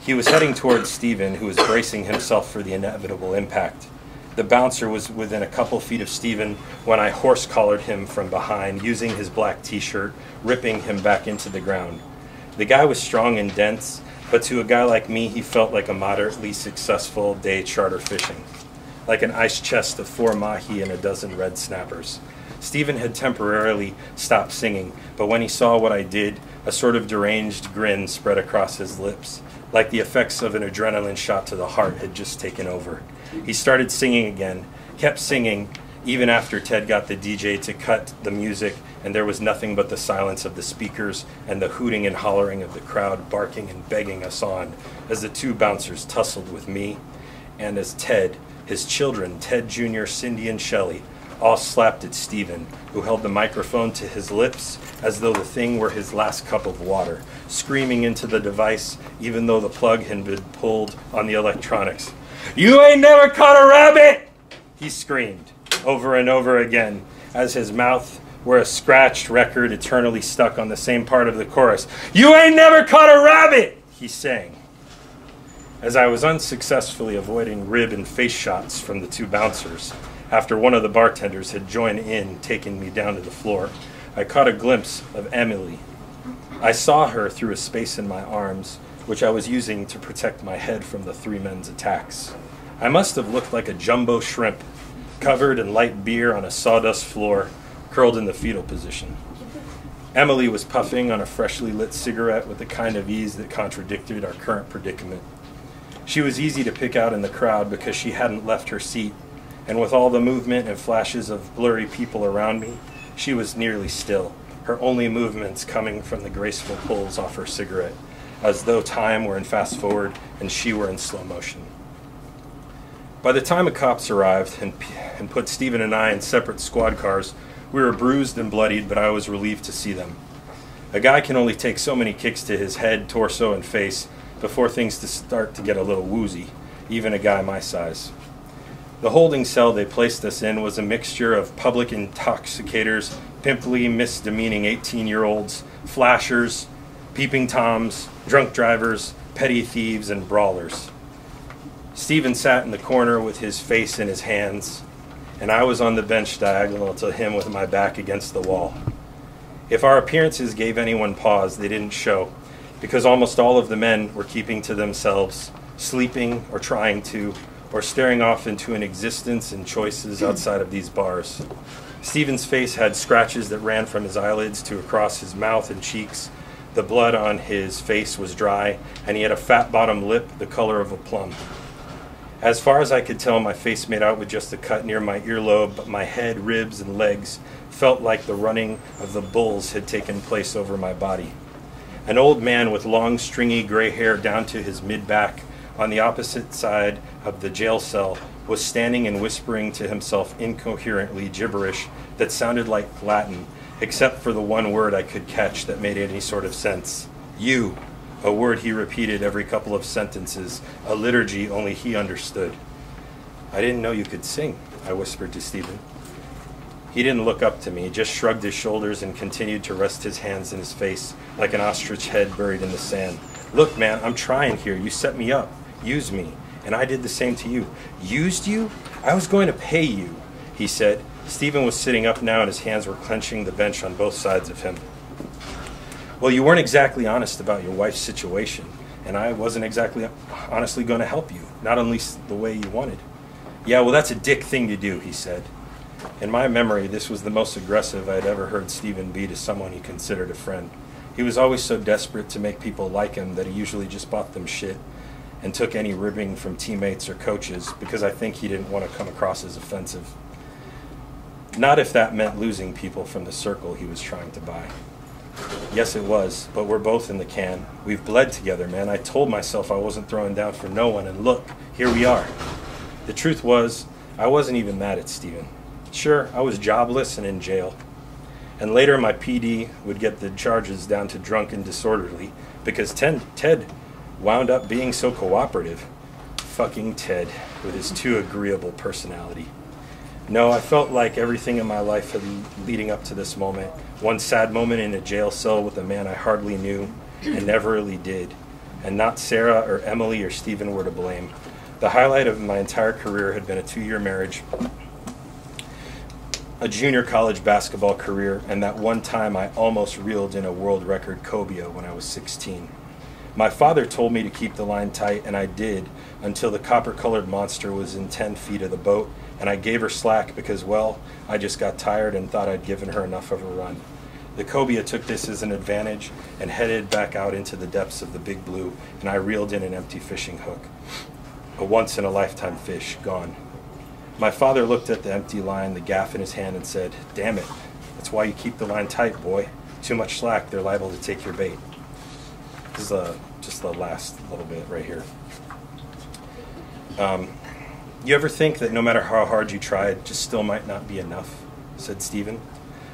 He was heading towards Stephen, who was bracing himself for the inevitable impact. The bouncer was within a couple feet of Stephen when I horse collared him from behind, using his black t shirt, ripping him back into the ground. The guy was strong and dense, but to a guy like me, he felt like a moderately successful day charter fishing, like an ice chest of four mahi and a dozen red snappers. Stephen had temporarily stopped singing, but when he saw what I did, a sort of deranged grin spread across his lips, like the effects of an adrenaline shot to the heart had just taken over. He started singing again, kept singing, even after Ted got the DJ to cut the music, and there was nothing but the silence of the speakers and the hooting and hollering of the crowd barking and begging us on as the two bouncers tussled with me and as Ted, his children, Ted Jr., Cindy, and Shelley, all slapped at Stephen, who held the microphone to his lips as though the thing were his last cup of water, screaming into the device even though the plug had been pulled on the electronics. You ain't never caught a rabbit! He screamed over and over again as his mouth were a scratched record eternally stuck on the same part of the chorus. You ain't never caught a rabbit! He sang. As I was unsuccessfully avoiding rib and face shots from the two bouncers, after one of the bartenders had joined in, taking me down to the floor, I caught a glimpse of Emily. I saw her through a space in my arms, which I was using to protect my head from the three men's attacks. I must have looked like a jumbo shrimp, covered in light beer on a sawdust floor, curled in the fetal position. Emily was puffing on a freshly lit cigarette with the kind of ease that contradicted our current predicament. She was easy to pick out in the crowd because she hadn't left her seat, and with all the movement and flashes of blurry people around me, she was nearly still, her only movements coming from the graceful pulls off her cigarette, as though time were in fast forward and she were in slow motion. By the time the cops arrived and, and put Stephen and I in separate squad cars, we were bruised and bloodied, but I was relieved to see them. A guy can only take so many kicks to his head, torso, and face before things to start to get a little woozy, even a guy my size. The holding cell they placed us in was a mixture of public intoxicators, pimply, misdemeaning 18 year olds, flashers, peeping toms, drunk drivers, petty thieves, and brawlers. Stephen sat in the corner with his face in his hands, and I was on the bench diagonal to him with my back against the wall. If our appearances gave anyone pause, they didn't show, because almost all of the men were keeping to themselves, sleeping or trying to, or staring off into an existence and choices outside of these bars. Stephen's face had scratches that ran from his eyelids to across his mouth and cheeks. The blood on his face was dry, and he had a fat bottom lip the color of a plum. As far as I could tell, my face made out with just a cut near my earlobe, but my head, ribs, and legs felt like the running of the bulls had taken place over my body. An old man with long, stringy gray hair down to his mid back on the opposite side of the jail cell was standing and whispering to himself incoherently gibberish that sounded like Latin, except for the one word I could catch that made any sort of sense. You, a word he repeated every couple of sentences, a liturgy only he understood. I didn't know you could sing, I whispered to Stephen. He didn't look up to me, just shrugged his shoulders and continued to rest his hands in his face like an ostrich head buried in the sand. Look, man, I'm trying here. You set me up. Use me. And I did the same to you. Used you? I was going to pay you, he said. Stephen was sitting up now and his hands were clenching the bench on both sides of him. Well, you weren't exactly honest about your wife's situation, and I wasn't exactly honestly going to help you, not least the way you wanted. Yeah, well, that's a dick thing to do, he said. In my memory, this was the most aggressive I had ever heard Stephen be to someone he considered a friend. He was always so desperate to make people like him that he usually just bought them shit and took any ribbing from teammates or coaches because I think he didn't want to come across as offensive. Not if that meant losing people from the circle he was trying to buy. Yes, it was, but we're both in the can. We've bled together, man. I told myself I wasn't throwing down for no one, and look, here we are. The truth was, I wasn't even mad at Stephen. Sure, I was jobless and in jail. And later, my PD would get the charges down to drunk and disorderly because Ted, Ted wound up being so cooperative. Fucking Ted with his too agreeable personality. No, I felt like everything in my life leading up to this moment. One sad moment in a jail cell with a man I hardly knew and never really did. And not Sarah or Emily or Stephen were to blame. The highlight of my entire career had been a two year marriage, a junior college basketball career, and that one time I almost reeled in a world record cobia when I was 16. My father told me to keep the line tight, and I did until the copper colored monster was in 10 feet of the boat and I gave her slack because, well, I just got tired and thought I'd given her enough of a run. The cobia took this as an advantage and headed back out into the depths of the big blue, and I reeled in an empty fishing hook. A once in a lifetime fish gone. My father looked at the empty line, the gaff in his hand, and said, Damn it, that's why you keep the line tight, boy. Too much slack, they're liable to take your bait. This is uh, just the last little bit right here. Um, you ever think that no matter how hard you tried, just still might not be enough? said Stephen.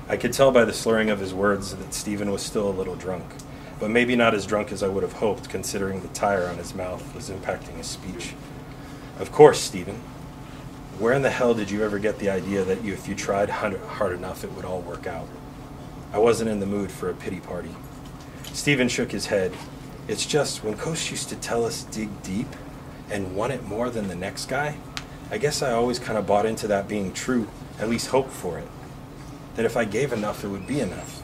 I could tell by the slurring of his words that Stephen was still a little drunk, but maybe not as drunk as I would have hoped, considering the tire on his mouth was impacting his speech. Of course, Stephen. Where in the hell did you ever get the idea that you, if you tried hard enough, it would all work out? I wasn't in the mood for a pity party. Stephen shook his head. It's just when Coach used to tell us dig deep and want it more than the next guy, I guess I always kind of bought into that being true, at least hoped for it. That if I gave enough, it would be enough.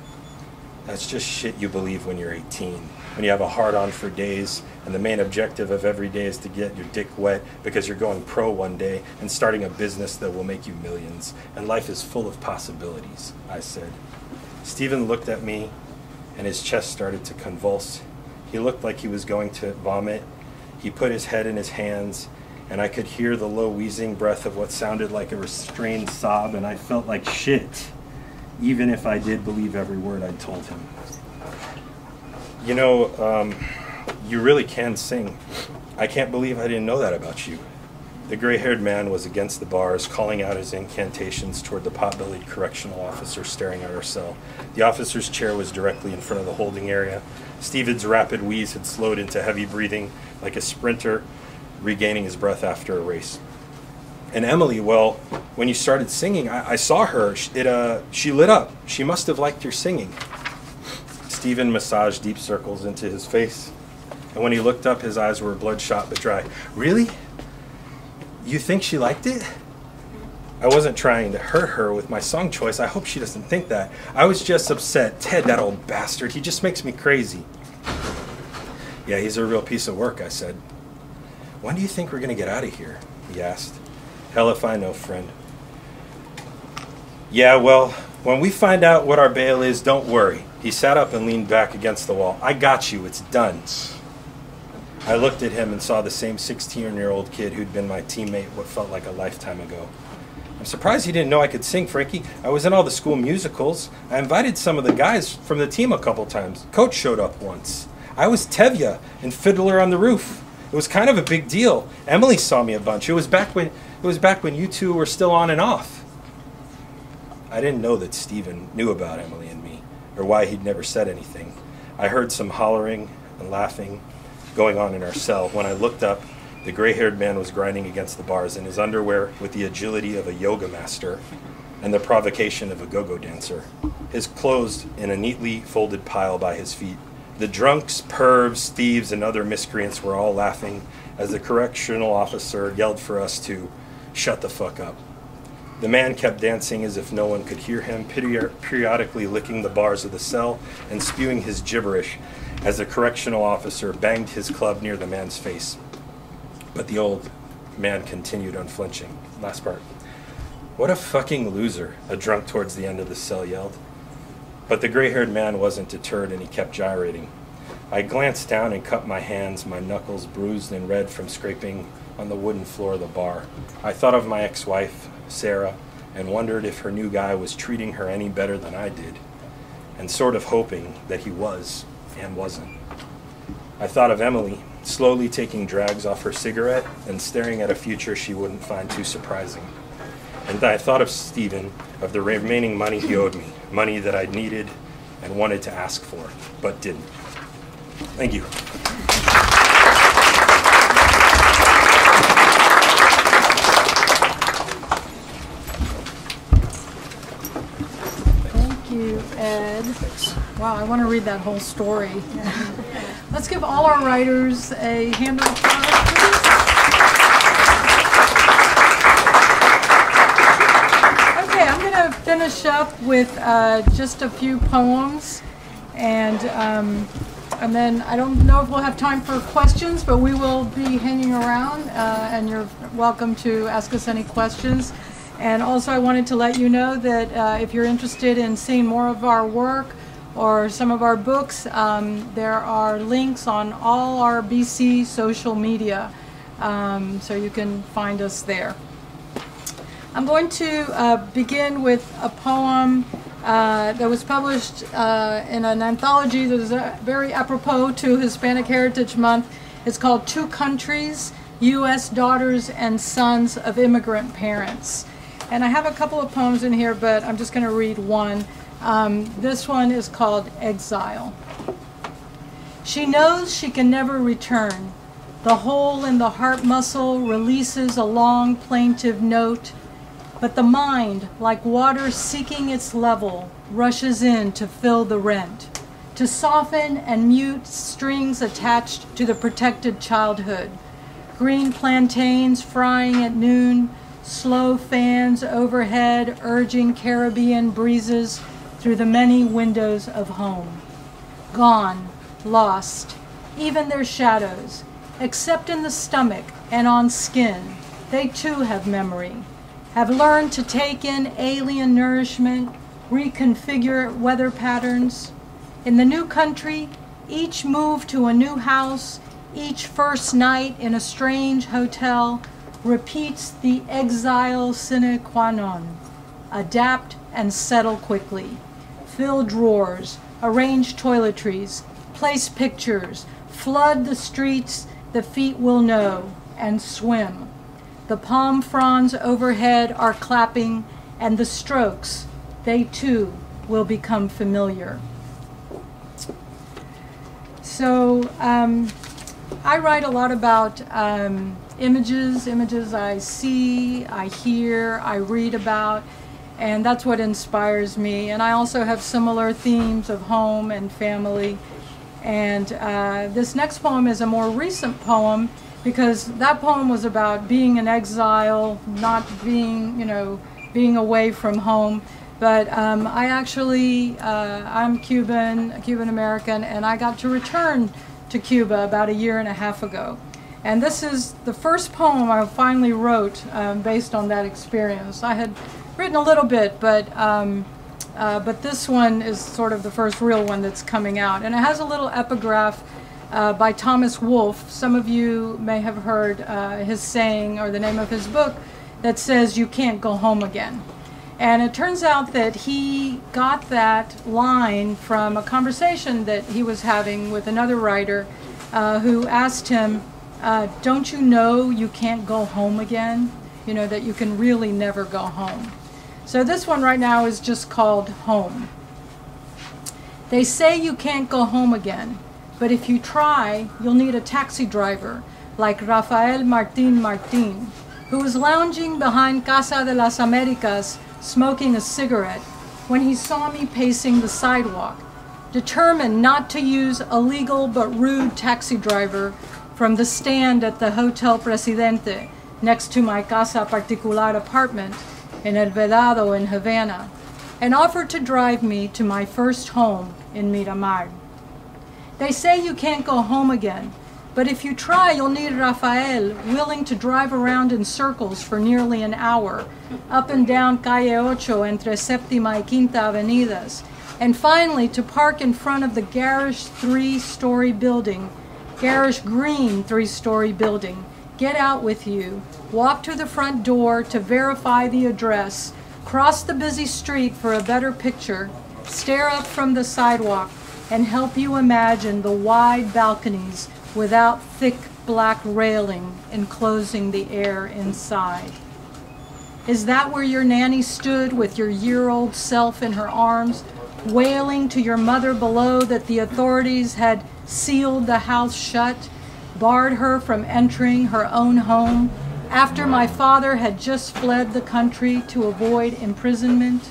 That's just shit you believe when you're 18, when you have a hard on for days, and the main objective of every day is to get your dick wet because you're going pro one day and starting a business that will make you millions, and life is full of possibilities, I said. Stephen looked at me, and his chest started to convulse. He looked like he was going to vomit. He put his head in his hands and I could hear the low wheezing breath of what sounded like a restrained sob, and I felt like shit, even if I did believe every word I told him. You know, um, you really can sing. I can't believe I didn't know that about you. The gray haired man was against the bars, calling out his incantations toward the pot bellied correctional officer staring at our cell. The officer's chair was directly in front of the holding area. Stephen's rapid wheeze had slowed into heavy breathing like a sprinter regaining his breath after a race. And Emily, well, when you started singing, I, I saw her. It uh, she lit up. She must have liked your singing. Stephen massaged deep circles into his face, and when he looked up, his eyes were bloodshot but dry. Really? You think she liked it? I wasn't trying to hurt her with my song choice. I hope she doesn't think that. I was just upset. Ted, that old bastard, he just makes me crazy. Yeah, he's a real piece of work, I said. When do you think we're going to get out of here? He asked. Hell if I know, friend. Yeah, well, when we find out what our bail is, don't worry. He sat up and leaned back against the wall. I got you, it's done. I looked at him and saw the same 16 year old kid who'd been my teammate what felt like a lifetime ago. I'm surprised he didn't know I could sing, Frankie. I was in all the school musicals. I invited some of the guys from the team a couple times. Coach showed up once. I was Tevye in Fiddler on the Roof. It was kind of a big deal. Emily saw me a bunch. It was back when it was back when you two were still on and off. I didn't know that Stephen knew about Emily and me, or why he'd never said anything. I heard some hollering and laughing going on in our cell. When I looked up, the gray haired man was grinding against the bars in his underwear with the agility of a yoga master and the provocation of a go go dancer, his clothes in a neatly folded pile by his feet. The drunks, pervs, thieves, and other miscreants were all laughing as the correctional officer yelled for us to shut the fuck up. The man kept dancing as if no one could hear him, periodically licking the bars of the cell and spewing his gibberish as the correctional officer banged his club near the man's face. But the old man continued unflinching. Last part. What a fucking loser, a drunk towards the end of the cell yelled. But the gray haired man wasn't deterred and he kept gyrating. I glanced down and cut my hands, my knuckles bruised and red from scraping on the wooden floor of the bar. I thought of my ex wife, Sarah, and wondered if her new guy was treating her any better than I did, and sort of hoping that he was and wasn't. I thought of Emily, slowly taking drags off her cigarette and staring at a future she wouldn't find too surprising. And I thought of Stephen, of the remaining money he owed me, money that I needed and wanted to ask for, but didn't. Thank you. Thank you, Ed. Wow, I want to read that whole story. Let's give all our writers a hand of applause, please. Okay, I'm going to finish up with uh, just a few poems, and um, and then I don't know if we'll have time for questions, but we will be hanging around, uh, and you're welcome to ask us any questions. And also, I wanted to let you know that uh, if you're interested in seeing more of our work or some of our books, um, there are links on all our BC social media, um, so you can find us there. I'm going to uh, begin with a poem uh, that was published uh, in an anthology that is uh, very apropos to Hispanic Heritage Month. It's called Two Countries U.S. Daughters and Sons of Immigrant Parents. And I have a couple of poems in here, but I'm just going to read one. Um, this one is called Exile. She knows she can never return. The hole in the heart muscle releases a long plaintive note, but the mind, like water seeking its level, rushes in to fill the rent, to soften and mute strings attached to the protected childhood. Green plantains frying at noon, slow fans overhead urging Caribbean breezes through the many windows of home. Gone, lost, even their shadows, except in the stomach and on skin, they too have memory, have learned to take in alien nourishment, reconfigure weather patterns. In the new country, each move to a new house, each first night in a strange hotel repeats the exile sine qua non. Adapt and settle quickly. Fill drawers, arrange toiletries, place pictures, flood the streets the feet will know, and swim. The palm fronds overhead are clapping, and the strokes, they too will become familiar. So, um, I write a lot about um, images, images I see, I hear, I read about, and that's what inspires me. And I also have similar themes of home and family. And uh, this next poem is a more recent poem because that poem was about being in exile, not being, you know, being away from home. But um, I actually, uh, I'm Cuban, Cuban American, and I got to return to Cuba about a year and a half ago. And this is the first poem I finally wrote um, based on that experience. I had written a little bit, but um, uh, but this one is sort of the first real one that's coming out, and it has a little epigraph uh, by Thomas Wolfe. Some of you may have heard uh, his saying or the name of his book that says, "You can't go home again." And it turns out that he got that line from a conversation that he was having with another writer uh, who asked him, uh, Don't you know you can't go home again? You know, that you can really never go home. So this one right now is just called Home. They say you can't go home again, but if you try, you'll need a taxi driver like Rafael Martin Martin, who was lounging behind Casa de las Americas smoking a cigarette when he saw me pacing the sidewalk, determined not to use a legal but rude taxi driver from the stand at the Hotel Presidente next to my casa particular apartment in El Vedado in Havana, and offered to drive me to my first home in Miramar. They say you can't go home again, but if you try, you'll need Rafael willing to drive around in circles for nearly an hour, up and down Calle Ocho entre Séptima y Quinta Avenidas, and finally to park in front of the garish three story building, garish green three story building, get out with you, walk to the front door to verify the address, cross the busy street for a better picture, stare up from the sidewalk, and help you imagine the wide balconies without thick black railing enclosing the air inside. Is that where your nanny stood with your year old self in her arms, wailing to your mother below that the authorities had sealed the house shut, barred her from entering her own home after my father had just fled the country to avoid imprisonment?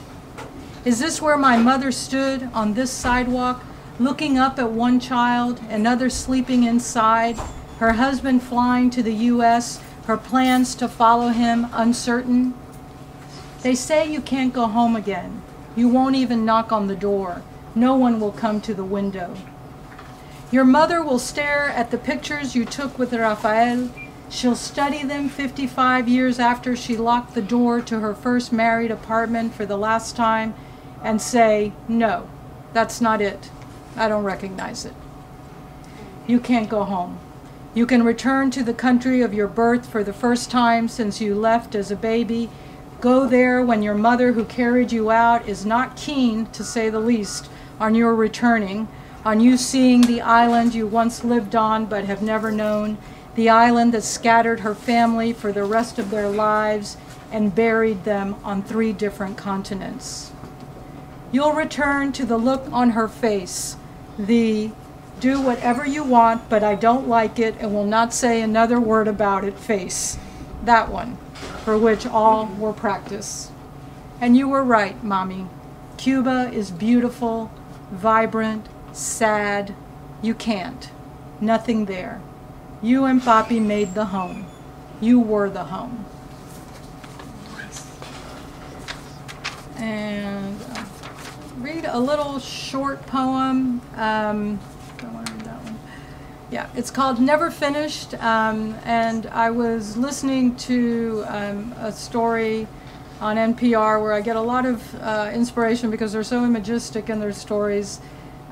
Is this where my mother stood on this sidewalk looking up at one child, another sleeping inside, her husband flying to the U.S., her plans to follow him uncertain. They say you can't go home again. You won't even knock on the door. No one will come to the window. Your mother will stare at the pictures you took with Rafael. She'll study them 55 years after she locked the door to her first married apartment for the last time and say, No, that's not it. I don't recognize it. You can't go home. You can return to the country of your birth for the first time since you left as a baby. Go there when your mother, who carried you out, is not keen, to say the least, on your returning, on you seeing the island you once lived on but have never known, the island that scattered her family for the rest of their lives and buried them on three different continents. You'll return to the look on her face the do whatever you want, but I don't like it and will not say another word about it face. That one, for which all were practice. And you were right, Mommy. Cuba is beautiful, vibrant, sad. You can't. Nothing there. You and Papi made the home. You were the home. And uh, read a little short poem. Um. Yeah, it's called Never Finished, um, and I was listening to um, a story on NPR where I get a lot of uh, inspiration because they're so imagistic in their stories.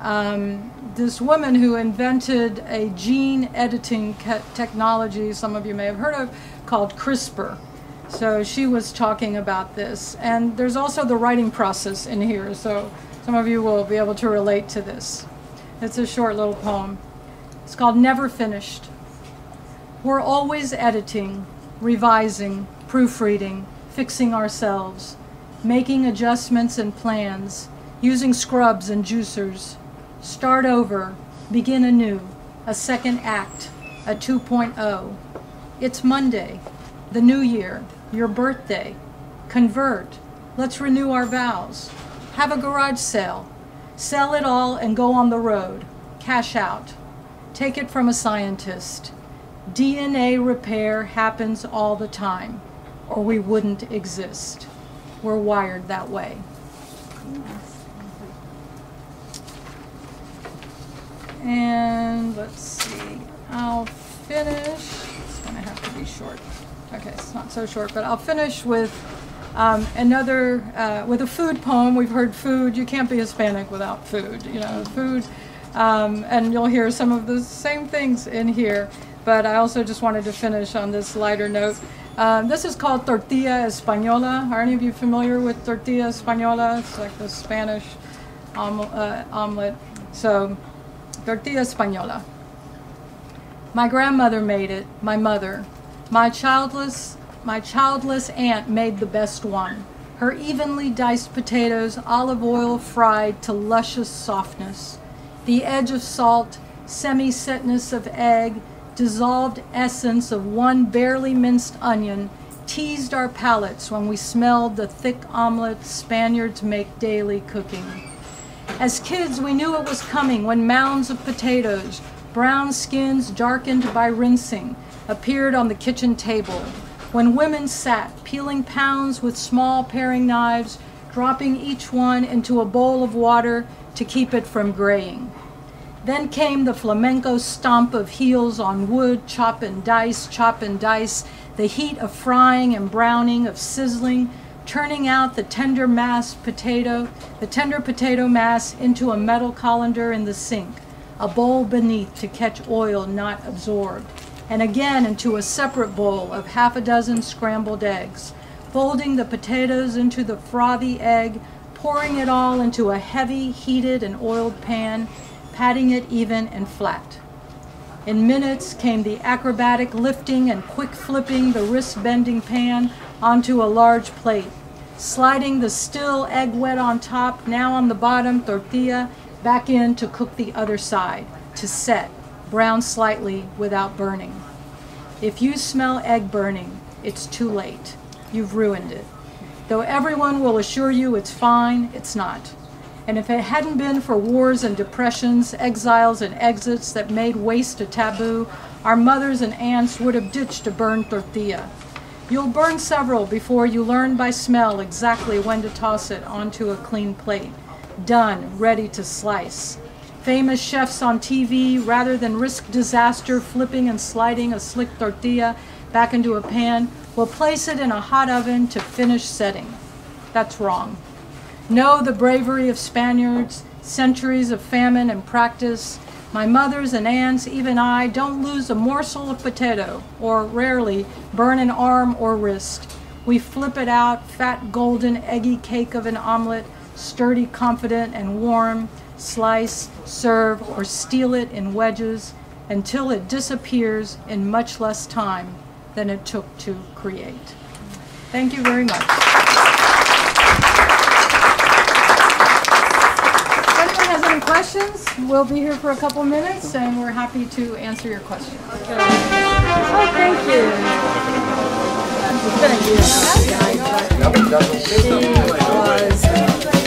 Um, this woman who invented a gene editing technology, some of you may have heard of, called CRISPR. So she was talking about this. And there's also the writing process in here, so some of you will be able to relate to this. It's a short little poem. It's called Never Finished. We're always editing, revising, proofreading, fixing ourselves, making adjustments and plans, using scrubs and juicers. Start over, begin anew, a second act, a 2.0. It's Monday, the new year, your birthday. Convert. Let's renew our vows. Have a garage sale. Sell it all and go on the road. Cash out. Take it from a scientist. DNA repair happens all the time, or we wouldn't exist. We're wired that way. And let's see, I'll finish, it's gonna have to be short. Okay, it's not so short, but I'll finish with um, another, uh, with a food poem. We've heard food, you can't be Hispanic without food, you know, food. Um, and you'll hear some of the same things in here, but I also just wanted to finish on this lighter note. Um, this is called tortilla española. Are any of you familiar with tortilla española? It's like the Spanish om- uh, omelet. So, tortilla española. My grandmother made it, my mother. My childless, my childless aunt made the best one. Her evenly diced potatoes, olive oil fried to luscious softness. The edge of salt, semi-setness of egg, dissolved essence of one barely minced onion teased our palates when we smelled the thick omelet Spaniards make daily cooking. As kids, we knew it was coming when mounds of potatoes, brown skins darkened by rinsing, appeared on the kitchen table. When women sat, peeling pounds with small paring knives, dropping each one into a bowl of water to keep it from graying. Then came the flamenco stomp of heels on wood, chop and dice, chop and dice, the heat of frying and browning, of sizzling, turning out the tender mass potato, the tender potato mass into a metal colander in the sink, a bowl beneath to catch oil not absorbed, and again into a separate bowl of half a dozen scrambled eggs, folding the potatoes into the frothy egg, pouring it all into a heavy, heated, and oiled pan, patting it even and flat. In minutes came the acrobatic lifting and quick flipping the wrist bending pan onto a large plate, sliding the still egg wet on top, now on the bottom tortilla, back in to cook the other side, to set, brown slightly without burning. If you smell egg burning, it's too late. You've ruined it. Though everyone will assure you it's fine, it's not. And if it hadn't been for wars and depressions, exiles and exits that made waste a taboo, our mothers and aunts would have ditched a burned tortilla. You'll burn several before you learn by smell exactly when to toss it onto a clean plate. Done, ready to slice. Famous chefs on TV, rather than risk disaster flipping and sliding a slick tortilla back into a pan, will place it in a hot oven to finish setting. That's wrong. Know the bravery of Spaniards, centuries of famine and practice. My mothers and aunts, even I, don't lose a morsel of potato, or rarely burn an arm or wrist. We flip it out, fat, golden, eggy cake of an omelet, sturdy, confident, and warm, slice, serve, or steal it in wedges until it disappears in much less time than it took to create. Thank you very much. questions. We'll be here for a couple minutes, and we're happy to answer your questions. Okay. Oh, thank you. Thank you. She was